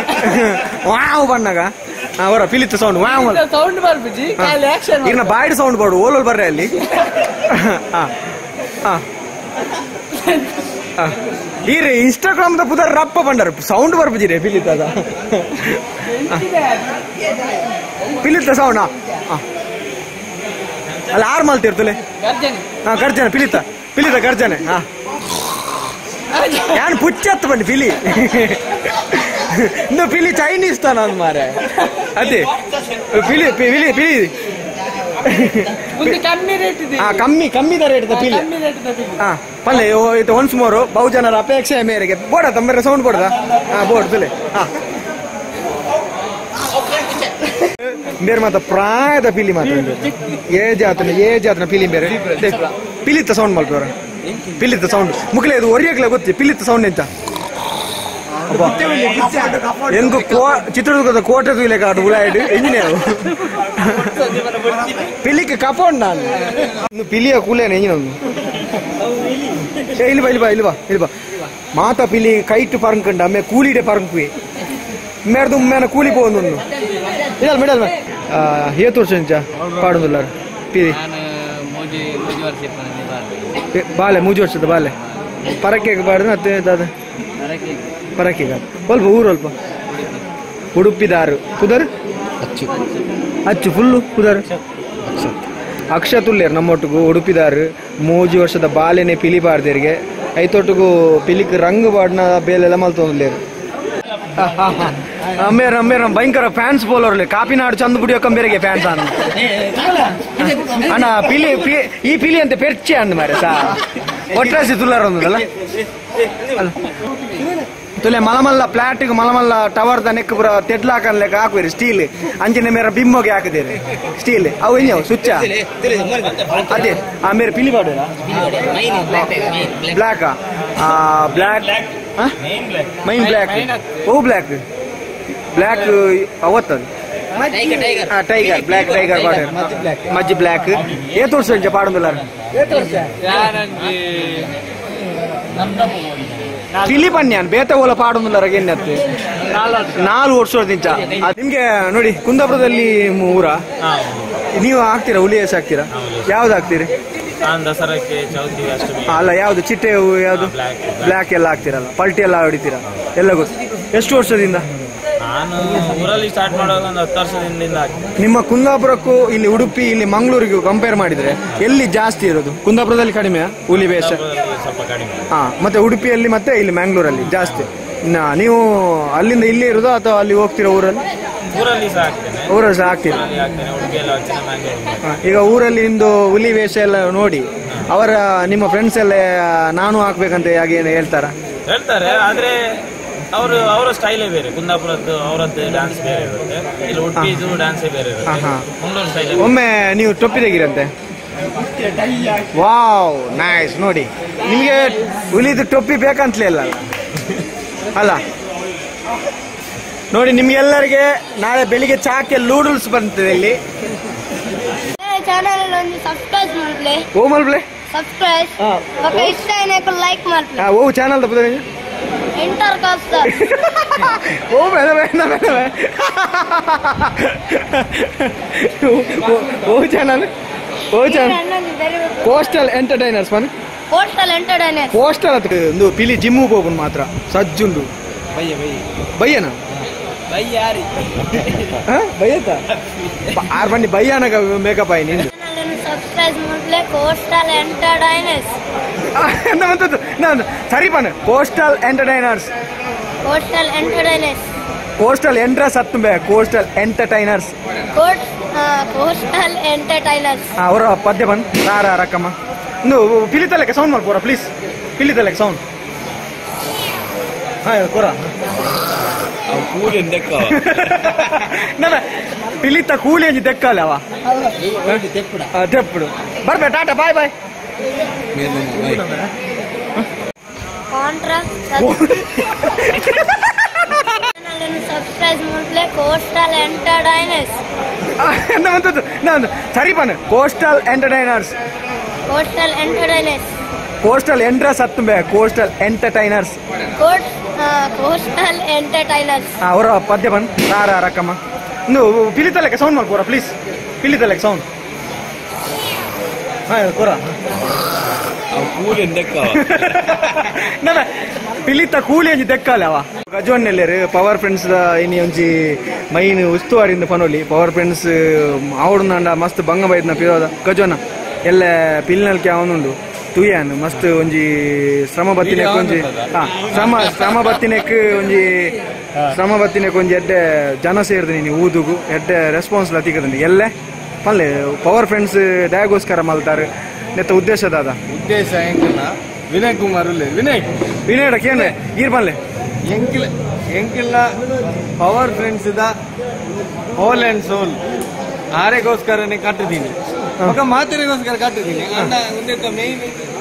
ವಾವ್ ಬಣ್ಣಗ. ಅವರ ಪಿಲಿತ್ ಸೌಂಡ್ ವಾವ್ ಸೌಂಡ್ ಬರ್ಬಿಜಿ ಇನ್ನ ಬಾಯ್ಡ್ ಸೌಂಡ್ ಬಾಡು ಓಲೋಲ್ ಬರ್ರೆ ಅಲ್ಲಿ. ಹಾ ಈರೆ ಇನ್ಸ್ಟಾಗ್ರಾಮ್ ದ ಪುದರ್ ರಪ್ಪ ಬಂಡರ್. ಸೌಂಡ್ ಬರ್ಬಜಿರೆ ಪಿಲಿತದ ಪಿಲಿತ ಸೌಂಡ್ ಅಲ್ಲ ಆರ್ ಮಲ್ತಿರ್ತಲೆ? ಹಾ ಗರ್ಜನೆ ಪಿಲಿತ ಪಿಲಿತ ಗರ್ಜನೆ ಹಾ. ಯಾನ್ ಪುಚ್ಚತ್ತು ಬಂದು ಪಿಲಿ ಇನ್ನು ಪಿಲಿ ಚೈನೀಸ್ ತಾನ ಅಂದ್ ಮಾರೆ ಅದೇ. ಪಿಲಿ ಪಿಲಿ ಪಿಲಿ ಕಮ್ಮಿ ರೇಟ್ ಇದೆ. ಹಾ ಕಮ್ಮಿ ಕಮ್ಮಿ ದ ರೇಟ್ ಪಿಲಿ ಹಾ ಪಲ್ಲೆ ಓ- ಇದು ಒನ್ಸ್ ಮೋರು ಬಹುಜನರ ಅಪೇಕ್ಷೆ ಮೇರೆಗೆ. ಬೋಡ ತಮ್ಮರೆ ಸೌಂಡ್ ಬೋಡ್ದ ಹಾ ಬೋಡ್ ಪಿಲಿ ಹಾ ಬೇರೆ ಮಾತ ಪ್ರಾಯದ ಪಿಲಿ ಮಾತ್ರ ಏಜ್ ಆತನ ಏಜ್ ಆತನ ಪಿಲಿ ಬೇರೆ. ಪಿಲಿತ ಪಿಲಿತ್ತ ಸೌಂಡ್ ಮಲ್ಪವ್ರ ಪಿಲಿತ್ತ ಸೌಂಡ್ ಮುಕ್ಲೆ ಅದು ಒರಿಯಕ್ಲೆ ಗೊತ್ತಿ ಪಿಲಿತ್ತ ಸೌಂಡ್ ಅಂತ ಕೋ, ಚಿತ್ರದುರ್ಗದ ಕೋಟೆ ತೂಲೆ ಕಾಡು ಉಳಾಯ್ಡು ಎಂಜಿನಿಯರ್ ಪಿಲಿಕ್ಕೆ ಕಪೋಂಡ್ ನಾನು. ಇನ್ನು ಪಿಲಿಯ ಕೂಲೇನ ಎಂಜಿನ ಏ, ಇಲ್ಲಿ ಬಾ ಇಲ್ಲಿ ಬಾ ಇಲ್ಲಿ ಬಾ ಇಲ್ಲಿ ಬಾ. ಮಾತ ಪಿಲಿ, ಕೈಟ್ ಪರಂಕಂಡ ಅಮ್ಮೆ ಕೂಲಿಡೆ ಪರಂಕುವೆ ಮೇರ್ದು ಮೇನ ಕೂಲಿ పోను ಇಲ್ಲ ಮೇಡಲ್ ಏತ್ ವರ್ಷ ಇಂಚ ಪಾಡುದಿಲ್ಲ ಬಾಲೆ ಮೂಜು ವರ್ಷದ ಬಾಲೆ. ಪರಕ್ಕೆ ಬಾಡ್ದು ಅತ್ತೆ ದಾದ ಅದಕ್ಕೆ ಪರಕ್ಕೆ ಸ್ವಲ್ಪ ಊರು ಅಲ್ಪ. ಉಡುಪಿದಾರು. ಪುದರ್ ಅಚ್ಚು. ಫುಲ್ಲು ಕುದರ್. ಅಕ್ಷತುಲ್ಯರ್ ನಮ್ಮೊಟ್ಟಿಗೂ ಉಡುಪಿದಾರು. ಮೂಜಿ ವರ್ಷದ ಬಾಲೆನೆ ಪಿಲಿ ಪಾಡ್ದೇರಿಗೆ ಐತೊಟ್ಟಿಗೂ ಪಿಲಿಕ್ ರಂಗ್ ಬಾಡ್ನ ಬೇಲೆಲ್ಲ ಮಲ್ತೊಂದ್ಲೇರು [LAUGHS] ಅಮ್ಮೇರ ಅಮ್ಮೇರ್ ಭಯಂಕರ ಫ್ಯಾನ್ಸ್ ಬೋಲರ್ಲೆ ಕಾಪಿನಾಡು ಚಂದ ಬುಡಿಯೋ ಕಂಬೇರಿಗೆ ಫ್ಯಾನ್ಸ್ ಅನ್ನ. ಅಣ್ಣ ಪಿಲಿ ಈ ಪಿಲಿ ಅಂತ ಪೆರ್ಚೆ ಅಂದ ಮಾರೆ ಸಾ. ಒಟ್ರಾಸಿ ತುಲಾರ ಒಂದಲ್ಲ ತುಲೆ ಮಲಮಲ್ಲ ಪ್ಲಾಟಿಗೆ ಮಲಮಲ್ಲ ಟವರ್ ದ ನೆಕ್ ಪುರ ತೆಡ್ಲಾಕನ್ ಲೆಕ್ಕ ಹಾಕುವಿರಿ ಸ್ಟೀಲ್ ಅಂಚಿನ ಮೇರ ಬಿಮ್ಮೋಗಿ ಹಾಕಿದಿರಿ ಸ್ಟೀಲ್ ಅವು ಇನ್ಯಾವು ಸ್ವಿಚ್ ಅದೇ ಆ ಮೇರೆ ಪಿಲಿ ಬಾಡ ಬ್ಲಾಕ್ ಬ್ಲಾಕ್ ಮೈನ್ ಬ್ಲ್ಯಾಕ್ ಓ ಬ್ಲಾಕ್ ಬ್ಲ್ಯಾಕ್ ಅವತ್ತದು ಟೈಗರ್ ಬ್ಲ್ಯಾಕ್ ಟೈಗರ್ ಬಾರ್ಡರ್ ಮಜ್ಜಿ ಬ್ಲಾಕ್ ಏ ವರ್ಷ ಇಂಚ ಪಾಡುದಿಲ್ಲ ಯಾರಂಗೆ? ಪಿಲಿ ಪನ್ಯಾನ್ ಬೇತ ಓಲ ಪಾಡುದಿಲ್ಲ ಎನ್ನತ್ತೆ ನಾಲ್ಕು ವರ್ಷದಿಂಚ ನಿಮ್ಗೆ ನೋಡಿ ಕುಂದಾಪುರದಲ್ಲಿ ಊರ. ನೀವು ಹಾಕ್ತೀರಾ ಹುಲಿ ಹಾಕ್ತೀರಾ? ಯಾವ್ದು ಹಾಕ್ತೀರಿ? ದಸರಾಕ್ಕೆ ಚೌತಿ ಅಷ್ಟಮಿ. ಅಲ್ಲ ಯಾವ್ದು? ಚಿಟ್ಟೆ ಹೂವು ಯಾವ್ದು? ಬ್ಲಾಕ್ ಬ್ಲ್ಯಾಕ್ ಎಲ್ಲ ಹಾಕ್ತಿರಲ್ಲ? ಪಲ್ಟಿ ಎಲ್ಲ ಹೊಡಿತೀರಾ? ಎಲ್ಲ ಗೊತ್ತು. ಎಷ್ಟು ವರ್ಷದಿಂದ? ನಾನು ಊರಲ್ಲಿ ಸ್ಟಾರ್ಟ್ ಮಾಡುವಾಗ ಒಂದು ಹತ್ತು ವರ್ಷದಿಂದ ನಿಮ್ಮ ಕುಂದಾಪುರಕ್ಕೂ ಇಲ್ಲಿ ಉಡುಪಿ ಇಲ್ಲಿ ಮಂಗಳೂರಿಗೂ ಕಂಪೇರ್ ಮಾಡಿದ್ರೆ ಎಲ್ಲಿ ಜಾಸ್ತಿ ಇರೋದು? ಕುಂದಾಪುರದಲ್ಲಿ ಕಡಿಮೆ ಹುಲಿ ವೇಷ? ಕುಂದಾಪುರದಲ್ಲಿ ಸ್ವಲ್ಪ ಕಡಿಮೆ. ಹಾ ಮತ್ತೆ ಉಡುಪಿಯಲ್ಲಿ ಮತ್ತೆ ಇಲ್ಲಿ ಮ್ಯಾಂಗ್ಳೂರಲ್ಲಿ ಜಾಸ್ತಿ. ನೀವು ಅಲ್ಲಿಂದ ಇಲ್ಲಿ ಇರೋದು ಅಥವಾ ಅಲ್ಲಿ ಹೋಗ್ತೀರಾ ಊರಲ್ಲಿ? ಊರಲ್ಲಿ ಸಹ ಹಾಕ್ತೇನೆ. ಊರಲ್ಲಿ ಸಹ ಹಾಕ್ತೀರಾ? ಊರಲ್ಲಿ ಹಾಕ್ತೇನೆ ಉಡುಪಿಯಲ್ಲಿ ಹಾಕ್ತೇನೆ ಮ್ಯಾಂಗ್ಳೂರು ಹಾ, ಈಗ ಊರಲ್ಲಿ ನಿಮ್ದು ಹುಲಿ ವೇಷ ಎಲ್ಲ ನೋಡಿ ಅವರ ನಿಮ್ಮ ಫ್ರೆಂಡ್ಸ್ ಎಲ್ಲ ನಾನು ಹಾಕ್ಬೇಕಂತ ಹಾಗೆ ಏನು ಹೇಳ್ತಾರ? ಹೇಳ್ತಾರೆ ಆದ್ರೆ ಅವರು ಅವರ ಸ್ಟೈಲೇ ಬೇರೆ. ಕುಂದಾಪುರದ್ದು ಅವರದ್ದು ಡ್ಯಾನ್ಸ್ ಬೇರೆ ಇರುತ್ತೆ. ಇಲ್ಲಿ ಉಡುಪಿದು ಡ್ಯಾನ್ಸೇ ಬೇರೆ ಇರುತ್ತೆ. ಹಾ. ಮಂಗಳೂರು ಸ್ಟೈಲೇ ಒಮ್ಮೆ ನೀವು ಟೊಪ್ಪಿ ತೆಗಿರಂತೆ? ವಾವ್ ನೈಸ್ ನೋಡಿ ನಿಮಗೆ ಹುಲಿದು ಟೊಪ್ಪಿ ಬೇಕಂತಲೇ ಇಲ್ಲ ಅಲ್ಲ. ನೋಡಿ ನಿಮ್ಗೆಲ್ಲರಿಗೆ ನಾಳೆ ಬೆಳಿಗ್ಗೆ ಚಾಕೆ ಲೂಡಲ್ಸ್ ಬರ್ತದೆ ಇಲ್ಲಿ. ಚಾನಲ್ ಒಂದು ಸಬ್ಸ್ಕ್ರೈಬ್ ಮಾಡ್ಲಿ. ಓಮಲ್ ಪ್ಲೇ ಸಬ್ಸ್ಕ್ರೈಬ್ ಹಾ. ఒక ಇಷ್ಟ ಏನಕ್ಕೆ ಲೈಕ್ ಮಾಡ್ಲಿ ಓ ಚಾನಲ್ ತಪ್ಪದ ಇಂಟರ್ ಕಾಸ್ಟ್ ಓ ಬೇಡ ಬೇಡ ಬೇಡ ಓ ಚಾನಲ್ ಓ ಚಾನಲ್ ಕೋಸ್ಟಲ್ ಎಂಟರ್ಟೈನರ್ಸ್ ಮನೆ? ಪೋಸ್ಟಲ್ ಎಂಟರ್ಟೈನರ್ ಕೋಸ್ಟಲ್ ಅದು ಒಂದು ಪಿಲಿ ಜಿಮ್ಮು ಹೋಗೋಣ ಮಾತ್ರ. ಸಜ್ಜುಂಡು ಬಯ್ಯ ಬಯ್ಯ ಬಯ್ಯನ ಬಯ್ಯಾರಿ ಬಯ್ಯತ ಆರ್ ಬನ್ನಿ ಬೈಯಾನ ಮೇಕಪ್ ಆಯ್ ನಿಂದು? ಕೋಸ್ಟಲ್ ಎಂಟರ್ಟೈನರ್ಸ್ ನಾನು ಸರಿ ಬನ್ coastal entertainers coastal entertainers coastal entertainers ಹತ್ತು ಬೇ ಕೋಸ್ಟಲ್ ಎಂಟರ್ಟೈನರ್ಸ್ ಕೋಸ್ಟಲ್ ಎಂಟರ್ಟೈನರ್ಸ್ ಅವರ ಪದ್ಯ ಬಂದ್ ರಾರ ರಕ್ಕಮ್ಮ. ಒಂದು ಪಿಲಿತಲೆಕ್ಕೆ ಸೌಂಡ್ ಮಾಡ್ಕೋರ ಪ್ಲೀಸ್ ಪಿಲಿತಲೆಕ್ಕೆ ಸೌಂಡ್ ಹಾ ಕೊರ ಕೂಲಿ ದೆಕ್ಕ [LAUGHS] ನನ್ನ ಪಿಲಿತ ಕೂಲಿ ಅಂಜಿ ಅವ. ದೆಪ್ಪುಡು ಬರ್ಬೇ ಟಾಟಾ ಬಾಯ್ ಬಾಯ್. ಸಬ್ಸ್ಕ್ರೈಬ್ ಮಾಡ್ಲಿ ಕೋಸ್ಟಲ್ ಎಂಟರ್ಟೈನರ್ಸ್ ನಾನು ಸರಿ ಬನ್ coastal entertainers coastal entertainers coastal entertainers ಹತ್ತು ಬೇ ಕೋಸ್ಟಲ್ ಎಂಟರ್ಟೈನರ್ಸ್ ಕೋಟ್ ಕೋಸ್ಟಲ್ ಎಂಟರ್ಟೈನರ್ಸ್ ಅವರ ಪದ್ಯ ಬಂದ್ ಸಾರ ರಕ್ಕಮ್ಮ ಪಿಲಿ ಪಿಲಿತಲೆಕ್ಕೆ ಸೌಂಡ್ ಮಾಡ್ಕೋರ ಪ್ಲೀಸ್ ಪಿಲಿತಲೆಕ್ಕೆ ಸೌಂಡ್ ಹಾ ಕೊರ. [LAUGHS] ನಡ ಪಿಲಿತ ಕೂಲಿ ಒಂಜಿ ತೆಕ್ಕಾಲೆ ಅವ. ಗಜವನ್ನೆಲ್ಲೇರು ಪವರ್ ಫ್ರೆಂಡ್ಸ್ ದ ಇನಿ ಒಂಜಿ ಮೈನ್ ಉಸ್ತುವಾರಿಂದ ಪನೊಲಿ ಪವರ್ ಫ್ರೆಂಡ್ಸ್ ಆವಡ್ನಂಡ ಮಸ್ತ್ ಭಂಗ ಬೈದ್ನ ಪಿರೋದ ಗಜವನ ಎಲ್ಲ ಪಿಲ್ನಲ್ಕೆ ಅವನುಂಡು. ತುಯ್ಯಾನ್ ಮಸ್ತ್ ಒಂಜಿ ಶ್ರಮ ಬತ್ತಿನೆಕ್ ಒಂಜಿ ಹಾ ಶ್ರಮ ಶ್ರಮ ಬತ್ತಿನೆಕ್ ಒಂಜಿ ಶ್ರಮ ಬತ್ತಿನಕ್ಕೆ ಒಂಜಿ ಎಡ್ಡೆ ಜನ ಸೇರ್ದು ನೀನು ಊದುಗು ಎಡ್ಡೆ ರೆಸ್ಪಾನ್ಸ್ ಲತಿಕದಂಡಿ ಎಲ್ಲೆ? ಪಲ್ಲೆ ಪವರ್ ಫ್ರೆಂಡ್ಸ್ ದಯಗೋಸ್ಕರ ಮಲ್ತಾರೆ. ನೆತ್ತ ಉದ್ದೇಶ ದಾದ? ಉದ್ದೇಶ ವಿನಯ್ ಕುಮಾರ್ ವಿನಯ್! ವಿನಯ್ ಕೇನೆ ಗೀರ್ ಪಲ್ಲೆ. ಎಂಕಿಲ್ ಎಂಕಿಲ್ಲ power friends the whole and soul ಆರೆಗೋಸ್ಕರನೇ ಕಟ್ಟಿದ್ದೀನಿ. ఒక ಮಾತಿರಿಗೋಸ್ಕರ ಕಟ್ಟಿದ್ದೀನಿ ಅಣ್ಣ ಉಂದೆತ್ತ ಮೇನ್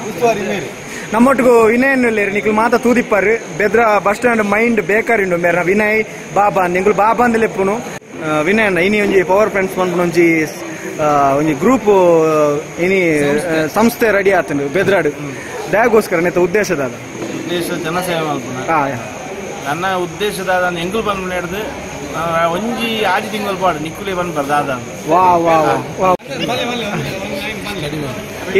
ಉಸ್ತುವಾರಿ ಮೇರೆ. ನಮ್ಮೊಟ್ಟಿಗೂ ವಿನಯನ್ ಲೇರು ನಿಕ್ಲು ಮಾತ ತೂದಿಪ್ಪರು ಬೆದ್ರ ಬಸ್ ಸ್ಟ್ಯಾಂಡ್ ಮೈಂಡ್ ಬೇಕರಿಂಡು ಮೇರ. ವಿನಯ್ ಬಾಬಾ ನಿಂಗ್ಲು ಬಾಬಾ ಅಂದ್ರೆ ಲೆಪ್ಪುನು ಆ, ವಿನಯ್ ಅಣ್ಣ ಇನಿ ಒಂಜಿ ಪವರ್ ಫ್ರೆಂಡ್ಸ್ ಪನ್ಪುನ ಒಂಜಿ ಆ, ಒಂಜಿ ಗ್ರೂಪ್ ಇನಿ ಸಂಸ್ಥೆ ರೆಡಿ ಆತಂಡು ಬೆದ್ರಾಡು. ದಯಗೋಸ್ಕರ ನೆತ್ತ ಉದ್ದೇಶದ ಅದ. ಉದ್ದೇಶ ಜನಸೇವೆ ಮಲ್ಪುನ ನನ್ನ ಉದ್ದೇಶದ ನಾನು ಎಂಗುಲ್ ಬಂದು ನಡೆದು ಒಂಜಿ ಆದಿ ತಿಂಗಳು ಪಾಡು ನಿಕ್ಕುಲೆ ಬಂದ್ಬಾರ್ದು ಆದ ವಾ ವಾ ವಾ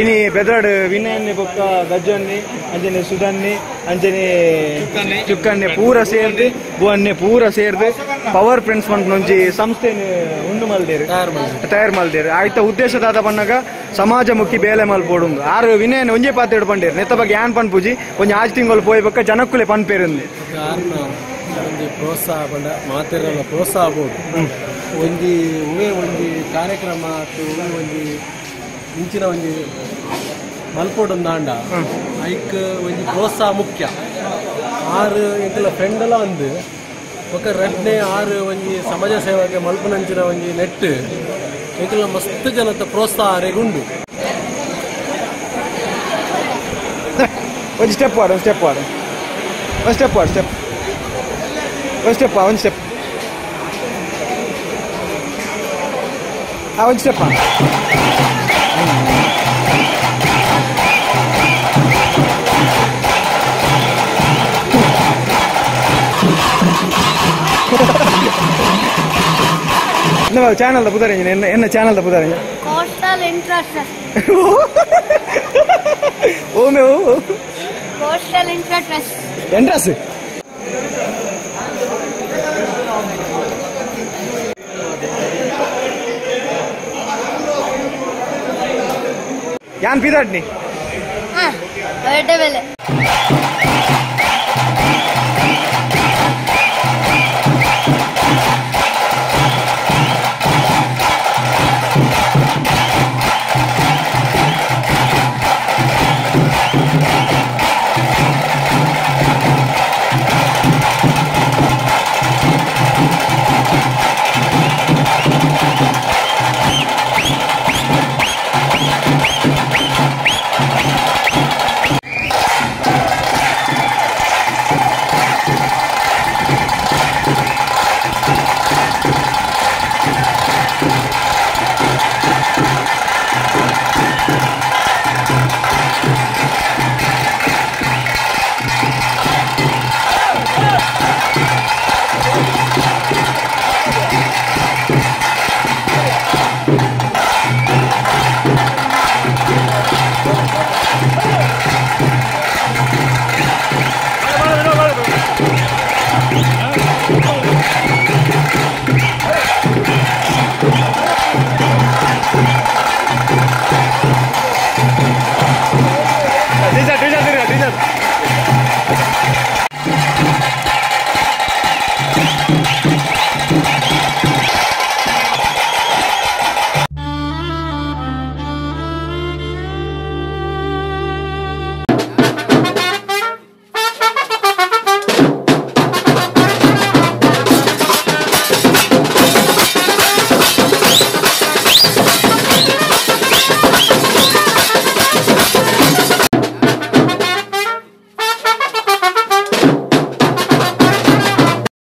ಇನಿ ಬೆದ್ರಾಡು ವಿನಯನ್ನಿ ಬೊಕ್ಕ ಗಜ್ಜನ್ನಿ ಅಂಜನೆ ಸುಧನ್ನಿ ಅಂಜನೆ ಚುಕ್ಕನ್ನೆ ಪೂರ ಸೇರ್ದು ಬುವನ್ನೆ ಪೂರ ಸೇರ್ದೆ ಪವರ್ ಪ್ರಿನ್ಸ್ ಫಂಡ್ ಒಂಜಿ ಸಂಸ್ಥೆ ಉಂಡು ಮಲ್ದೇರು. ತಯಾರು ಮಲ್ದೇರು. ಆಯ್ತ ಉದ್ದೇಶದಾದ ಬಣ್ಣಗ ಸಮಾಜಮುಖಿ ಬೇಲೆ ಮಲ್ಪೋಡು ಆರ್ ವಿನಯನ್ ಒಂಜೇ ಪಾತ್ರ ಹಿಡ್ಕೊಂಡೇರು ನೆತ್ತ ಬಗ್ಗೆ ಯಾನ್ ಪನ್ಪುಜಿ ಒಂಜಿ ಆಜ್ ತಿಂಗಳು ಪೋಯ್ ಬೊಕ್ಕ ಜನಕ್ಕುಲೆ ಪನ್ಪೇರಿಂದು ಒಂಜಿ ಪ್ರೋತ್ಸಾಹ ಪಂಡ ಮಾತೆರಲ ಪ್ರೋತ್ಸಾಹ ಬೋದು ಒಂಜಿ ಉವೆ ಒಂಜಿ ಕಾರ್ಯಕ್ರಮ ಉವೆ ಒಂಜಿ ಇಂಚಿನ ಒಂಜಿ ಮಲ್ಪೊಡೊಂದಾಂಡ ಐಕ್ ಒಂಜಿ ಪ್ರೋತ್ಸಾಹ ಮುಖ್ಯ. ಆರು ಫ್ರೆಂಡ್ ಎಲ್ಲ ಒಂದು, ಒಕ್ಕ ರಟ್ನೆ ಆರು ಒಂಜಿ ಸಮಾಜ ಸೇವೆಗೆ ಮಲ್ಪನಂಚಿನ ಒಂಜಿ ನೆಟ್ ಎಂಕಲ ಮಸ್ತ್ ಜನತ ಪ್ರೋತ್ಸಾಹ ರೆಗುಂಡು ಒಂದು ಸ್ಟೆಪ್ ವಾಡು ಸ್ಟೆಪ್ ವಾಡು ಸ್ಟೆಪ್ ವಾಡು ಸ್ಟೆಪ್ ஒன் ஸ்டெப்பா ஒன் ஸ்டெப் ஆ ஒன் ஸ்டெப்பா என்ன சேனல் தப்பு தரீங்க என்ன என்ன சேனல் தப்பு தரீங்க கோஸ்டல் இன்ட்ரஸ்ட் ஓமே ஓ கோஸ்டல் இன்ட்ரஸ்ட் என்ட்ரஸ்ட் ಯಾನ್ ಪಿದಾಡ್ನಿ Ah, Vedevele.